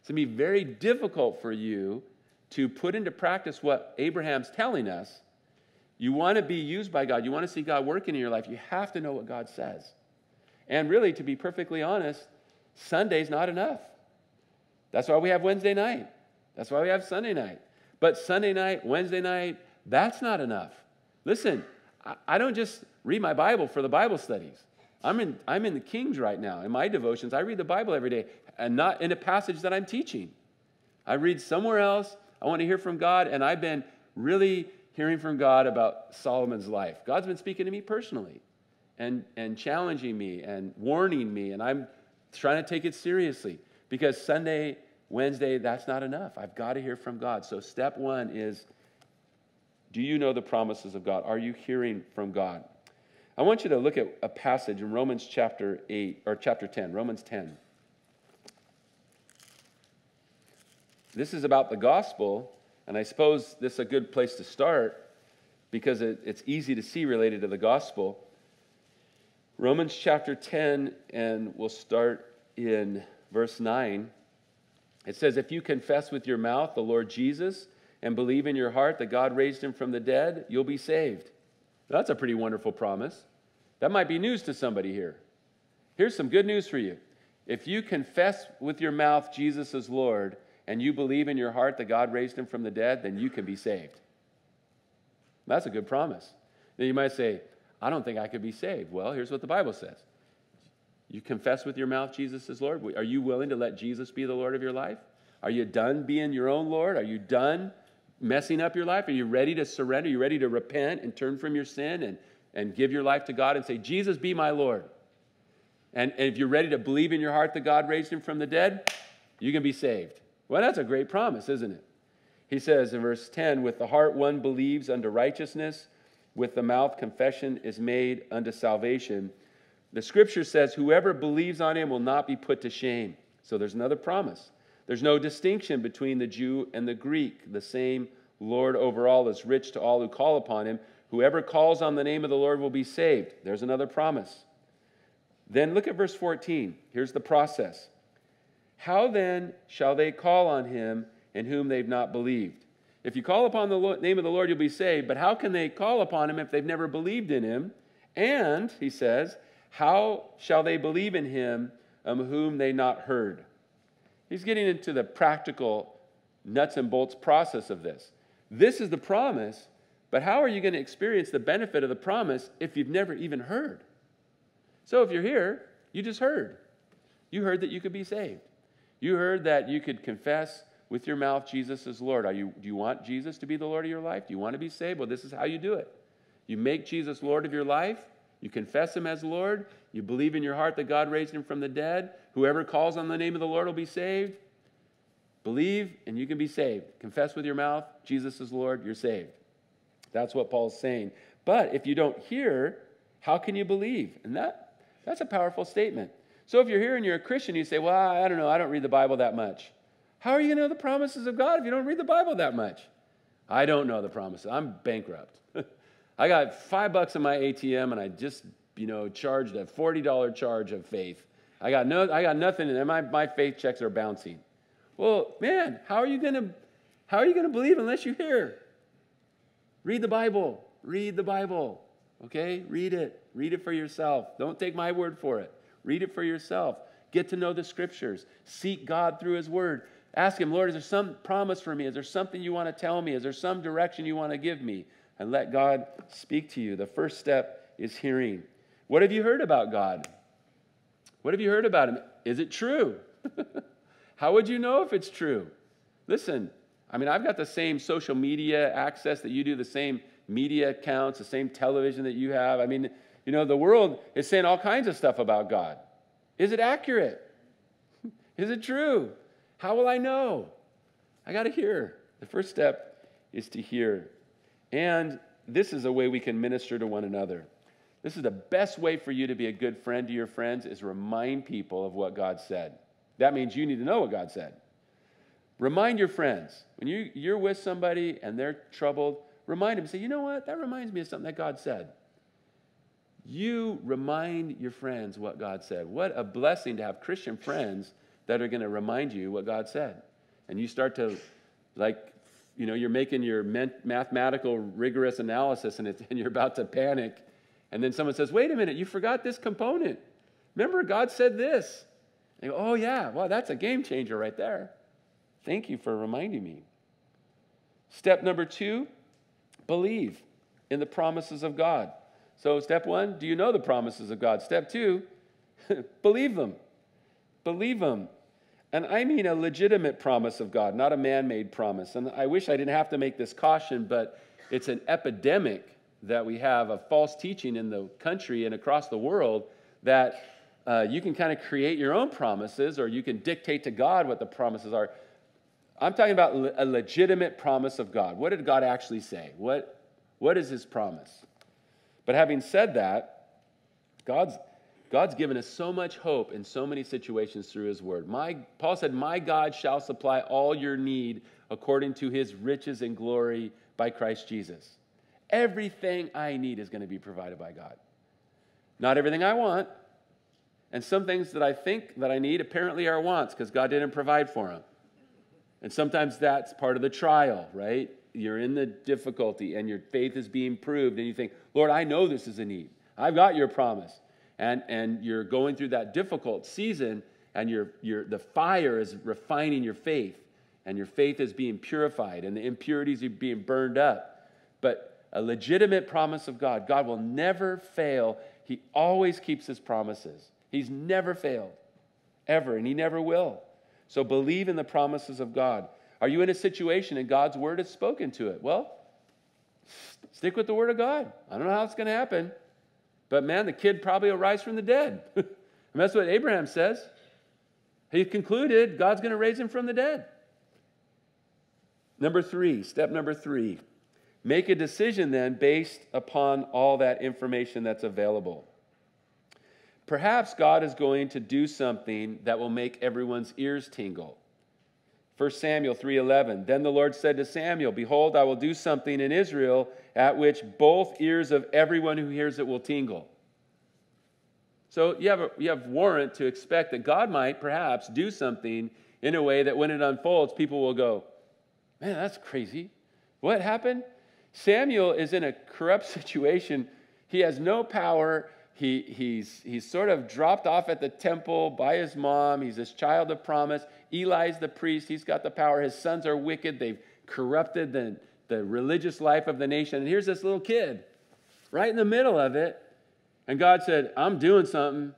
It's going to be very difficult for you to put into practice what Abraham's telling us. You want to be used by God, you want to see God working in your life, you have to know what God says. And really, to be perfectly honest, Sunday's not enough. That's why we have Wednesday night. That's why we have Sunday night. But Sunday night, Wednesday night, that's not enough. Listen, I don't just read my Bible for the Bible studies. I'm in, I'm in the Kings right now. In my devotions, I read the Bible every day and not in a passage that I'm teaching. I read somewhere else. I want to hear from God, and I've been really hearing from God about Solomon's life. God's been speaking to me personally and, and challenging me and warning me, and I'm trying to take it seriously. Because Sunday, Wednesday, that's not enough. I've got to hear from God. So, step one is do you know the promises of God? Are you hearing from God? I want you to look at a passage in Romans chapter 8 or chapter 10, Romans 10. This is about the gospel, and I suppose this is a good place to start because it, it's easy to see related to the gospel. Romans chapter 10, and we'll start in verse 9. It says, If you confess with your mouth the Lord Jesus and believe in your heart that God raised him from the dead, you'll be saved. That's a pretty wonderful promise. That might be news to somebody here. Here's some good news for you. If you confess with your mouth Jesus is Lord and you believe in your heart that God raised him from the dead, then you can be saved. That's a good promise. Now you might say, I don't think I could be saved. Well, here's what the Bible says You confess with your mouth Jesus is Lord. Are you willing to let Jesus be the Lord of your life? Are you done being your own Lord? Are you done messing up your life? Are you ready to surrender? Are you ready to repent and turn from your sin and, and give your life to God and say, Jesus, be my Lord? And, and if you're ready to believe in your heart that God raised him from the dead, you can be saved. Well, that's a great promise, isn't it? He says in verse 10 With the heart one believes unto righteousness, with the mouth confession is made unto salvation. The scripture says, Whoever believes on him will not be put to shame. So there's another promise. There's no distinction between the Jew and the Greek. The same Lord over all is rich to all who call upon him. Whoever calls on the name of the Lord will be saved. There's another promise. Then look at verse 14. Here's the process. How then shall they call on him in whom they've not believed? If you call upon the name of the Lord, you'll be saved. But how can they call upon him if they've never believed in him? And, he says, how shall they believe in him um, whom they not heard? He's getting into the practical nuts and bolts process of this. This is the promise, but how are you going to experience the benefit of the promise if you've never even heard? So if you're here, you just heard. You heard that you could be saved. You heard that you could confess with your mouth Jesus is Lord. Are you, do you want Jesus to be the Lord of your life? Do you want to be saved? Well, this is how you do it. You make Jesus Lord of your life. You confess him as Lord. You believe in your heart that God raised him from the dead. Whoever calls on the name of the Lord will be saved. Believe and you can be saved. Confess with your mouth, Jesus is Lord, you're saved. That's what Paul's saying. But if you don't hear, how can you believe? And that, that's a powerful statement. So if you're here and you're a Christian, you say, Well, I don't know, I don't read the Bible that much. How are you going to know the promises of God if you don't read the Bible that much? I don't know the promises. I'm bankrupt. I got five bucks in my ATM and I just, you know, charged a $40 charge of faith. I got, no, I got nothing, and my, my faith checks are bouncing. Well, man, how are you going to how are you going to believe unless you hear? Read the Bible. Read the Bible. Okay? Read it. Read it for yourself. Don't take my word for it. Read it for yourself. Get to know the scriptures. Seek God through his word. Ask him, Lord, is there some promise for me? Is there something you want to tell me? Is there some direction you want to give me? And let God speak to you. The first step is hearing. What have you heard about God? What have you heard about him? Is it true? How would you know if it's true? Listen, I mean, I've got the same social media access that you do, the same media accounts, the same television that you have. I mean, you know, the world is saying all kinds of stuff about God. Is it accurate? Is it true? How will I know? I got to hear. The first step is to hear. And this is a way we can minister to one another. This is the best way for you to be a good friend to your friends is remind people of what God said. That means you need to know what God said. Remind your friends. When you, you're with somebody and they're troubled, remind them. Say, you know what? That reminds me of something that God said. You remind your friends what God said. What a blessing to have Christian friends that are going to remind you what God said. And you start to, like, you know, you're making your mathematical rigorous analysis and, and you're about to panic. And then someone says, wait a minute, you forgot this component. Remember, God said this. And go, oh, yeah, well, that's a game changer right there. Thank you for reminding me. Step number two believe in the promises of God. So, step one, do you know the promises of God? Step two, believe them. Believe them. And I mean a legitimate promise of God, not a man made promise. And I wish I didn't have to make this caution, but it's an epidemic that we have of false teaching in the country and across the world that uh, you can kind of create your own promises or you can dictate to God what the promises are. I'm talking about a legitimate promise of God. What did God actually say? What, what is his promise? But having said that, God's, God's given us so much hope in so many situations through his word. My, Paul said, My God shall supply all your need according to his riches and glory by Christ Jesus. Everything I need is going to be provided by God. Not everything I want. And some things that I think that I need apparently are wants because God didn't provide for them. And sometimes that's part of the trial, right? You're in the difficulty and your faith is being proved, and you think, Lord, I know this is a need. I've got your promise. And, and you're going through that difficult season, and you your, the fire is refining your faith, and your faith is being purified, and the impurities are being burned up. But a legitimate promise of God, God will never fail. He always keeps his promises. He's never failed, ever, and he never will. So believe in the promises of God. Are you in a situation and God's word has spoken to it? Well, stick with the word of God. I don't know how it's going to happen, but man, the kid probably will rise from the dead. and that's what Abraham says. He concluded God's going to raise him from the dead. Number three, step number three, make a decision then based upon all that information that's available. Perhaps God is going to do something that will make everyone's ears tingle. 1 Samuel 3:11 Then the Lord said to Samuel, behold I will do something in Israel at which both ears of everyone who hears it will tingle. So you have, a, you have warrant to expect that God might perhaps do something in a way that when it unfolds, people will go, Man, that's crazy. What happened? Samuel is in a corrupt situation. He has no power. He, he's, he's sort of dropped off at the temple by his mom. He's this child of promise. Eli's the priest. He's got the power. His sons are wicked. They've corrupted the, the religious life of the nation. And here's this little kid right in the middle of it. And God said, I'm doing something.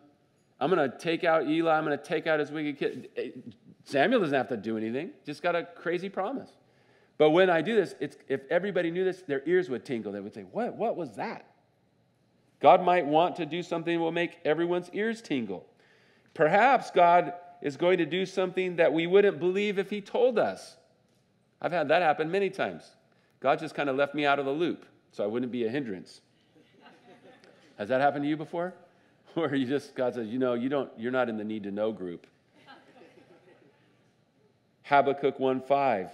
I'm going to take out Eli. I'm going to take out his wicked kid. Samuel doesn't have to do anything, just got a crazy promise. But when I do this, if everybody knew this, their ears would tingle. They would say, What, what was that? God might want to do something that will make everyone's ears tingle. Perhaps God is going to do something that we wouldn't believe if He told us. I've had that happen many times. God just kind of left me out of the loop so I wouldn't be a hindrance. Has that happened to you before? Where you just, God says, you know, you don't, you're not in the need to know group. Habakkuk 1 5.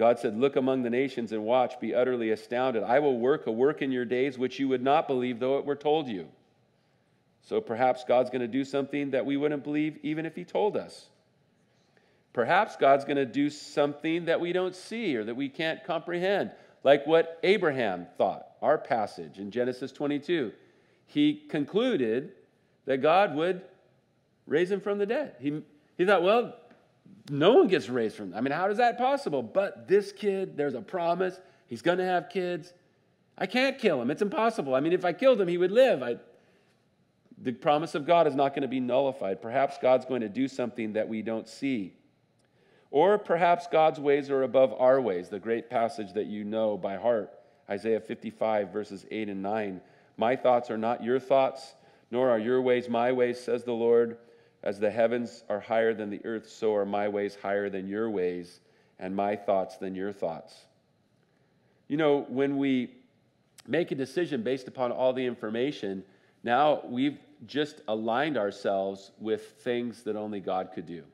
God said, Look among the nations and watch, be utterly astounded. I will work a work in your days which you would not believe, though it were told you. So perhaps God's going to do something that we wouldn't believe even if He told us. Perhaps God's going to do something that we don't see or that we can't comprehend, like what Abraham thought, our passage in Genesis 22. He concluded that God would raise him from the dead. He, he thought, well, no one gets raised from. I mean, how is that possible? But this kid, there's a promise. He's going to have kids. I can't kill him. It's impossible. I mean, if I killed him, he would live. I, the promise of God is not going to be nullified. Perhaps God's going to do something that we don't see. Or perhaps God's ways are above our ways, the great passage that you know by heart, Isaiah 55, verses 8 and 9. My thoughts are not your thoughts, nor are your ways my ways, says the Lord. As the heavens are higher than the earth, so are my ways higher than your ways, and my thoughts than your thoughts. You know, when we make a decision based upon all the information, now we've just aligned ourselves with things that only God could do.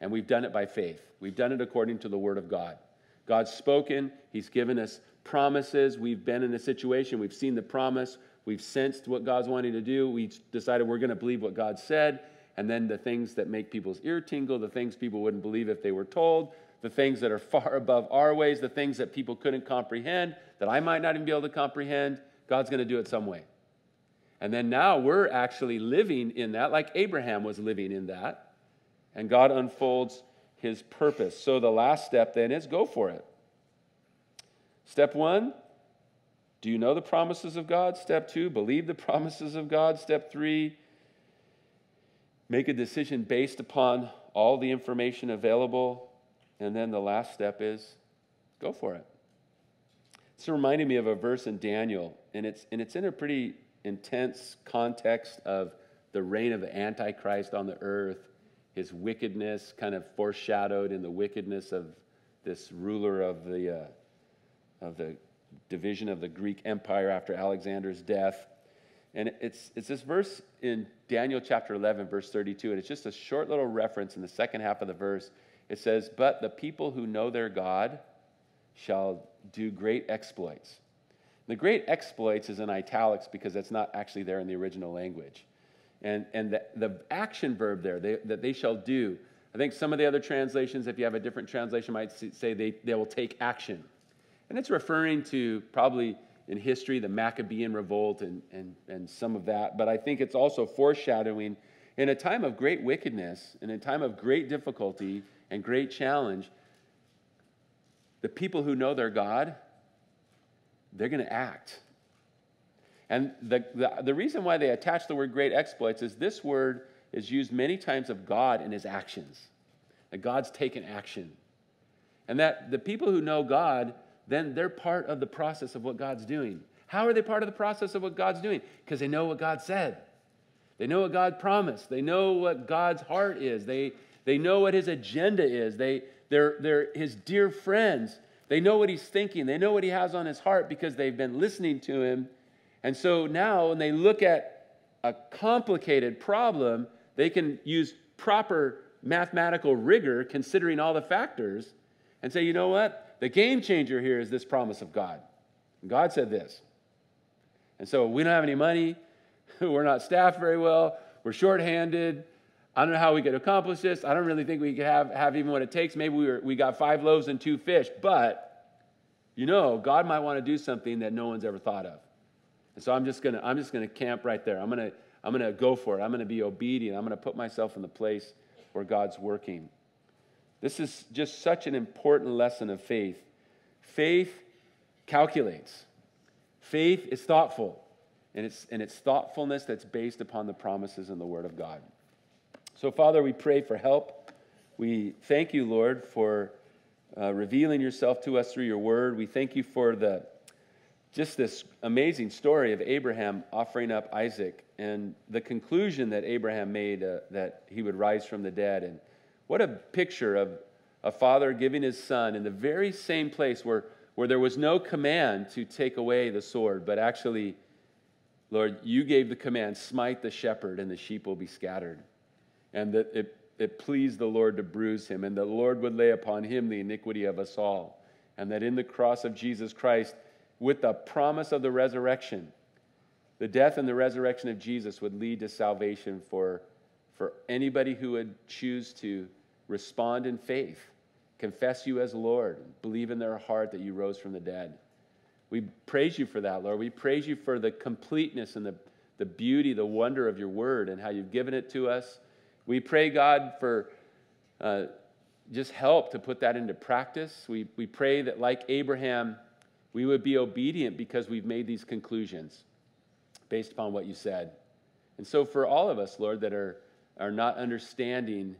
And we've done it by faith. We've done it according to the Word of God. God's spoken, He's given us promises. We've been in a situation, we've seen the promise, we've sensed what God's wanting to do. We decided we're going to believe what God said and then the things that make people's ear tingle, the things people wouldn't believe if they were told, the things that are far above our ways, the things that people couldn't comprehend, that I might not even be able to comprehend, God's going to do it some way. And then now we're actually living in that, like Abraham was living in that, and God unfolds his purpose. So the last step then is go for it. Step one, do you know the promises of God? Step two, believe the promises of God. Step three, Make a decision based upon all the information available. And then the last step is go for it. It's reminding me of a verse in Daniel, and it's, and it's in a pretty intense context of the reign of the Antichrist on the earth, his wickedness kind of foreshadowed in the wickedness of this ruler of the, uh, of the division of the Greek Empire after Alexander's death. And it's, it's this verse in Daniel chapter 11, verse 32, and it's just a short little reference in the second half of the verse. It says, But the people who know their God shall do great exploits. The great exploits is in italics because that's not actually there in the original language. And, and the, the action verb there, they, that they shall do, I think some of the other translations, if you have a different translation, might say they, they will take action. And it's referring to probably in history the Maccabean revolt and, and, and some of that. But I think it's also foreshadowing in a time of great wickedness, in a time of great difficulty and great challenge, the people who know their God, they're going to act. And the, the, the, reason why they attach the word great exploits is this word is used many times of God in his actions. That God's taken action. And that the people who know God, then they're part of the process of what God's doing. How are they part of the process of what God's doing? Because they know what God said. They know what God promised. They know what God's heart is. They, they know what his agenda is. They, they're, they're his dear friends. They know what he's thinking. They know what he has on his heart because they've been listening to him. And so now, when they look at a complicated problem, they can use proper mathematical rigor, considering all the factors, and say, you know what? The game changer here is this promise of God. God said this. And so we don't have any money. We're not staffed very well. We're shorthanded. I don't know how we could accomplish this. I don't really think we could have, have even what it takes. Maybe we, were, we got five loaves and two fish, but you know, God might want to do something that no one's ever thought of. And so I'm just gonna, I'm just gonna camp right there. I'm gonna, I'm gonna go for it. I'm gonna be obedient. I'm gonna put myself in the place where God's working. This is just such an important lesson of faith. Faith calculates. Faith is thoughtful, and it's, and it's thoughtfulness that's based upon the promises in the Word of God. So, Father, we pray for help. We thank you, Lord, for uh, revealing yourself to us through your word. We thank you for the just this amazing story of Abraham offering up Isaac and the conclusion that Abraham made uh, that he would rise from the dead. And what a picture of a father giving his son in the very same place where, where there was no command to take away the sword, but actually, Lord, you gave the command smite the shepherd and the sheep will be scattered and that it, it pleased the Lord to bruise him, and the Lord would lay upon him the iniquity of us all. And that in the cross of Jesus Christ, with the promise of the resurrection, the death and the resurrection of Jesus would lead to salvation for, for anybody who would choose to respond in faith, confess you as Lord, believe in their heart that you rose from the dead. We praise you for that, Lord. We praise you for the completeness and the, the beauty, the wonder of your word and how you've given it to us we pray, God, for uh, just help to put that into practice. We, we pray that, like Abraham, we would be obedient because we've made these conclusions based upon what you said. And so, for all of us, Lord, that are, are not understanding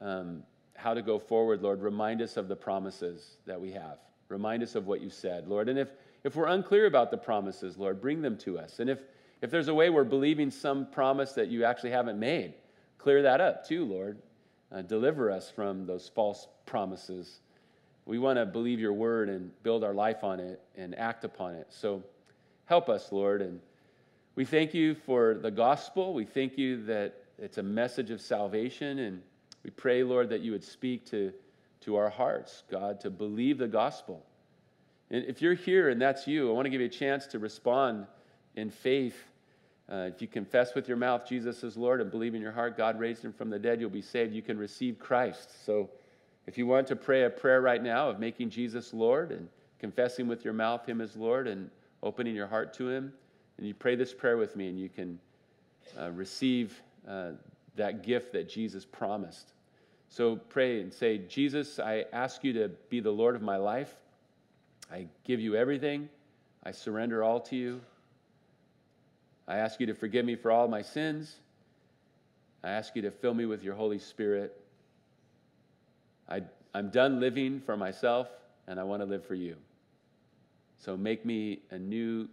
um, how to go forward, Lord, remind us of the promises that we have. Remind us of what you said, Lord. And if, if we're unclear about the promises, Lord, bring them to us. And if, if there's a way we're believing some promise that you actually haven't made, Clear that up too, Lord. Uh, deliver us from those false promises. We want to believe your word and build our life on it and act upon it. So help us, Lord. And we thank you for the gospel. We thank you that it's a message of salvation. And we pray, Lord, that you would speak to, to our hearts, God, to believe the gospel. And if you're here and that's you, I want to give you a chance to respond in faith uh, if you confess with your mouth Jesus is Lord and believe in your heart God raised him from the dead, you'll be saved. You can receive Christ. So if you want to pray a prayer right now of making Jesus Lord and confessing with your mouth him as Lord and opening your heart to him, and you pray this prayer with me and you can uh, receive uh, that gift that Jesus promised. So pray and say, Jesus, I ask you to be the Lord of my life. I give you everything. I surrender all to you. I ask you to forgive me for all my sins. I ask you to fill me with your Holy Spirit. I, I'm done living for myself, and I want to live for you. So make me a new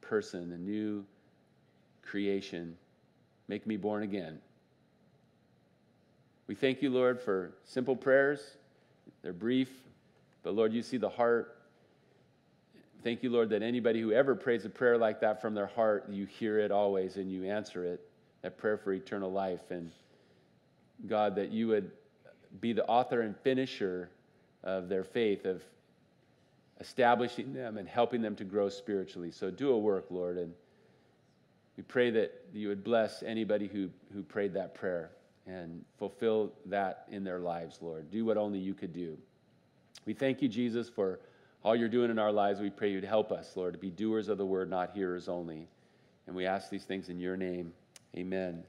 person, a new creation make me born again. We thank you, Lord, for simple prayers. They're brief, but Lord, you see the heart. Thank you, Lord, that anybody who ever prays a prayer like that from their heart, you hear it always and you answer it. That prayer for eternal life. And God, that you would be the author and finisher of their faith, of establishing them and helping them to grow spiritually. So do a work, Lord. And we pray that you would bless anybody who, who prayed that prayer and fulfill that in their lives, Lord. Do what only you could do. We thank you, Jesus, for all you're doing in our lives. We pray you'd help us, Lord, to be doers of the word, not hearers only. And we ask these things in your name. Amen.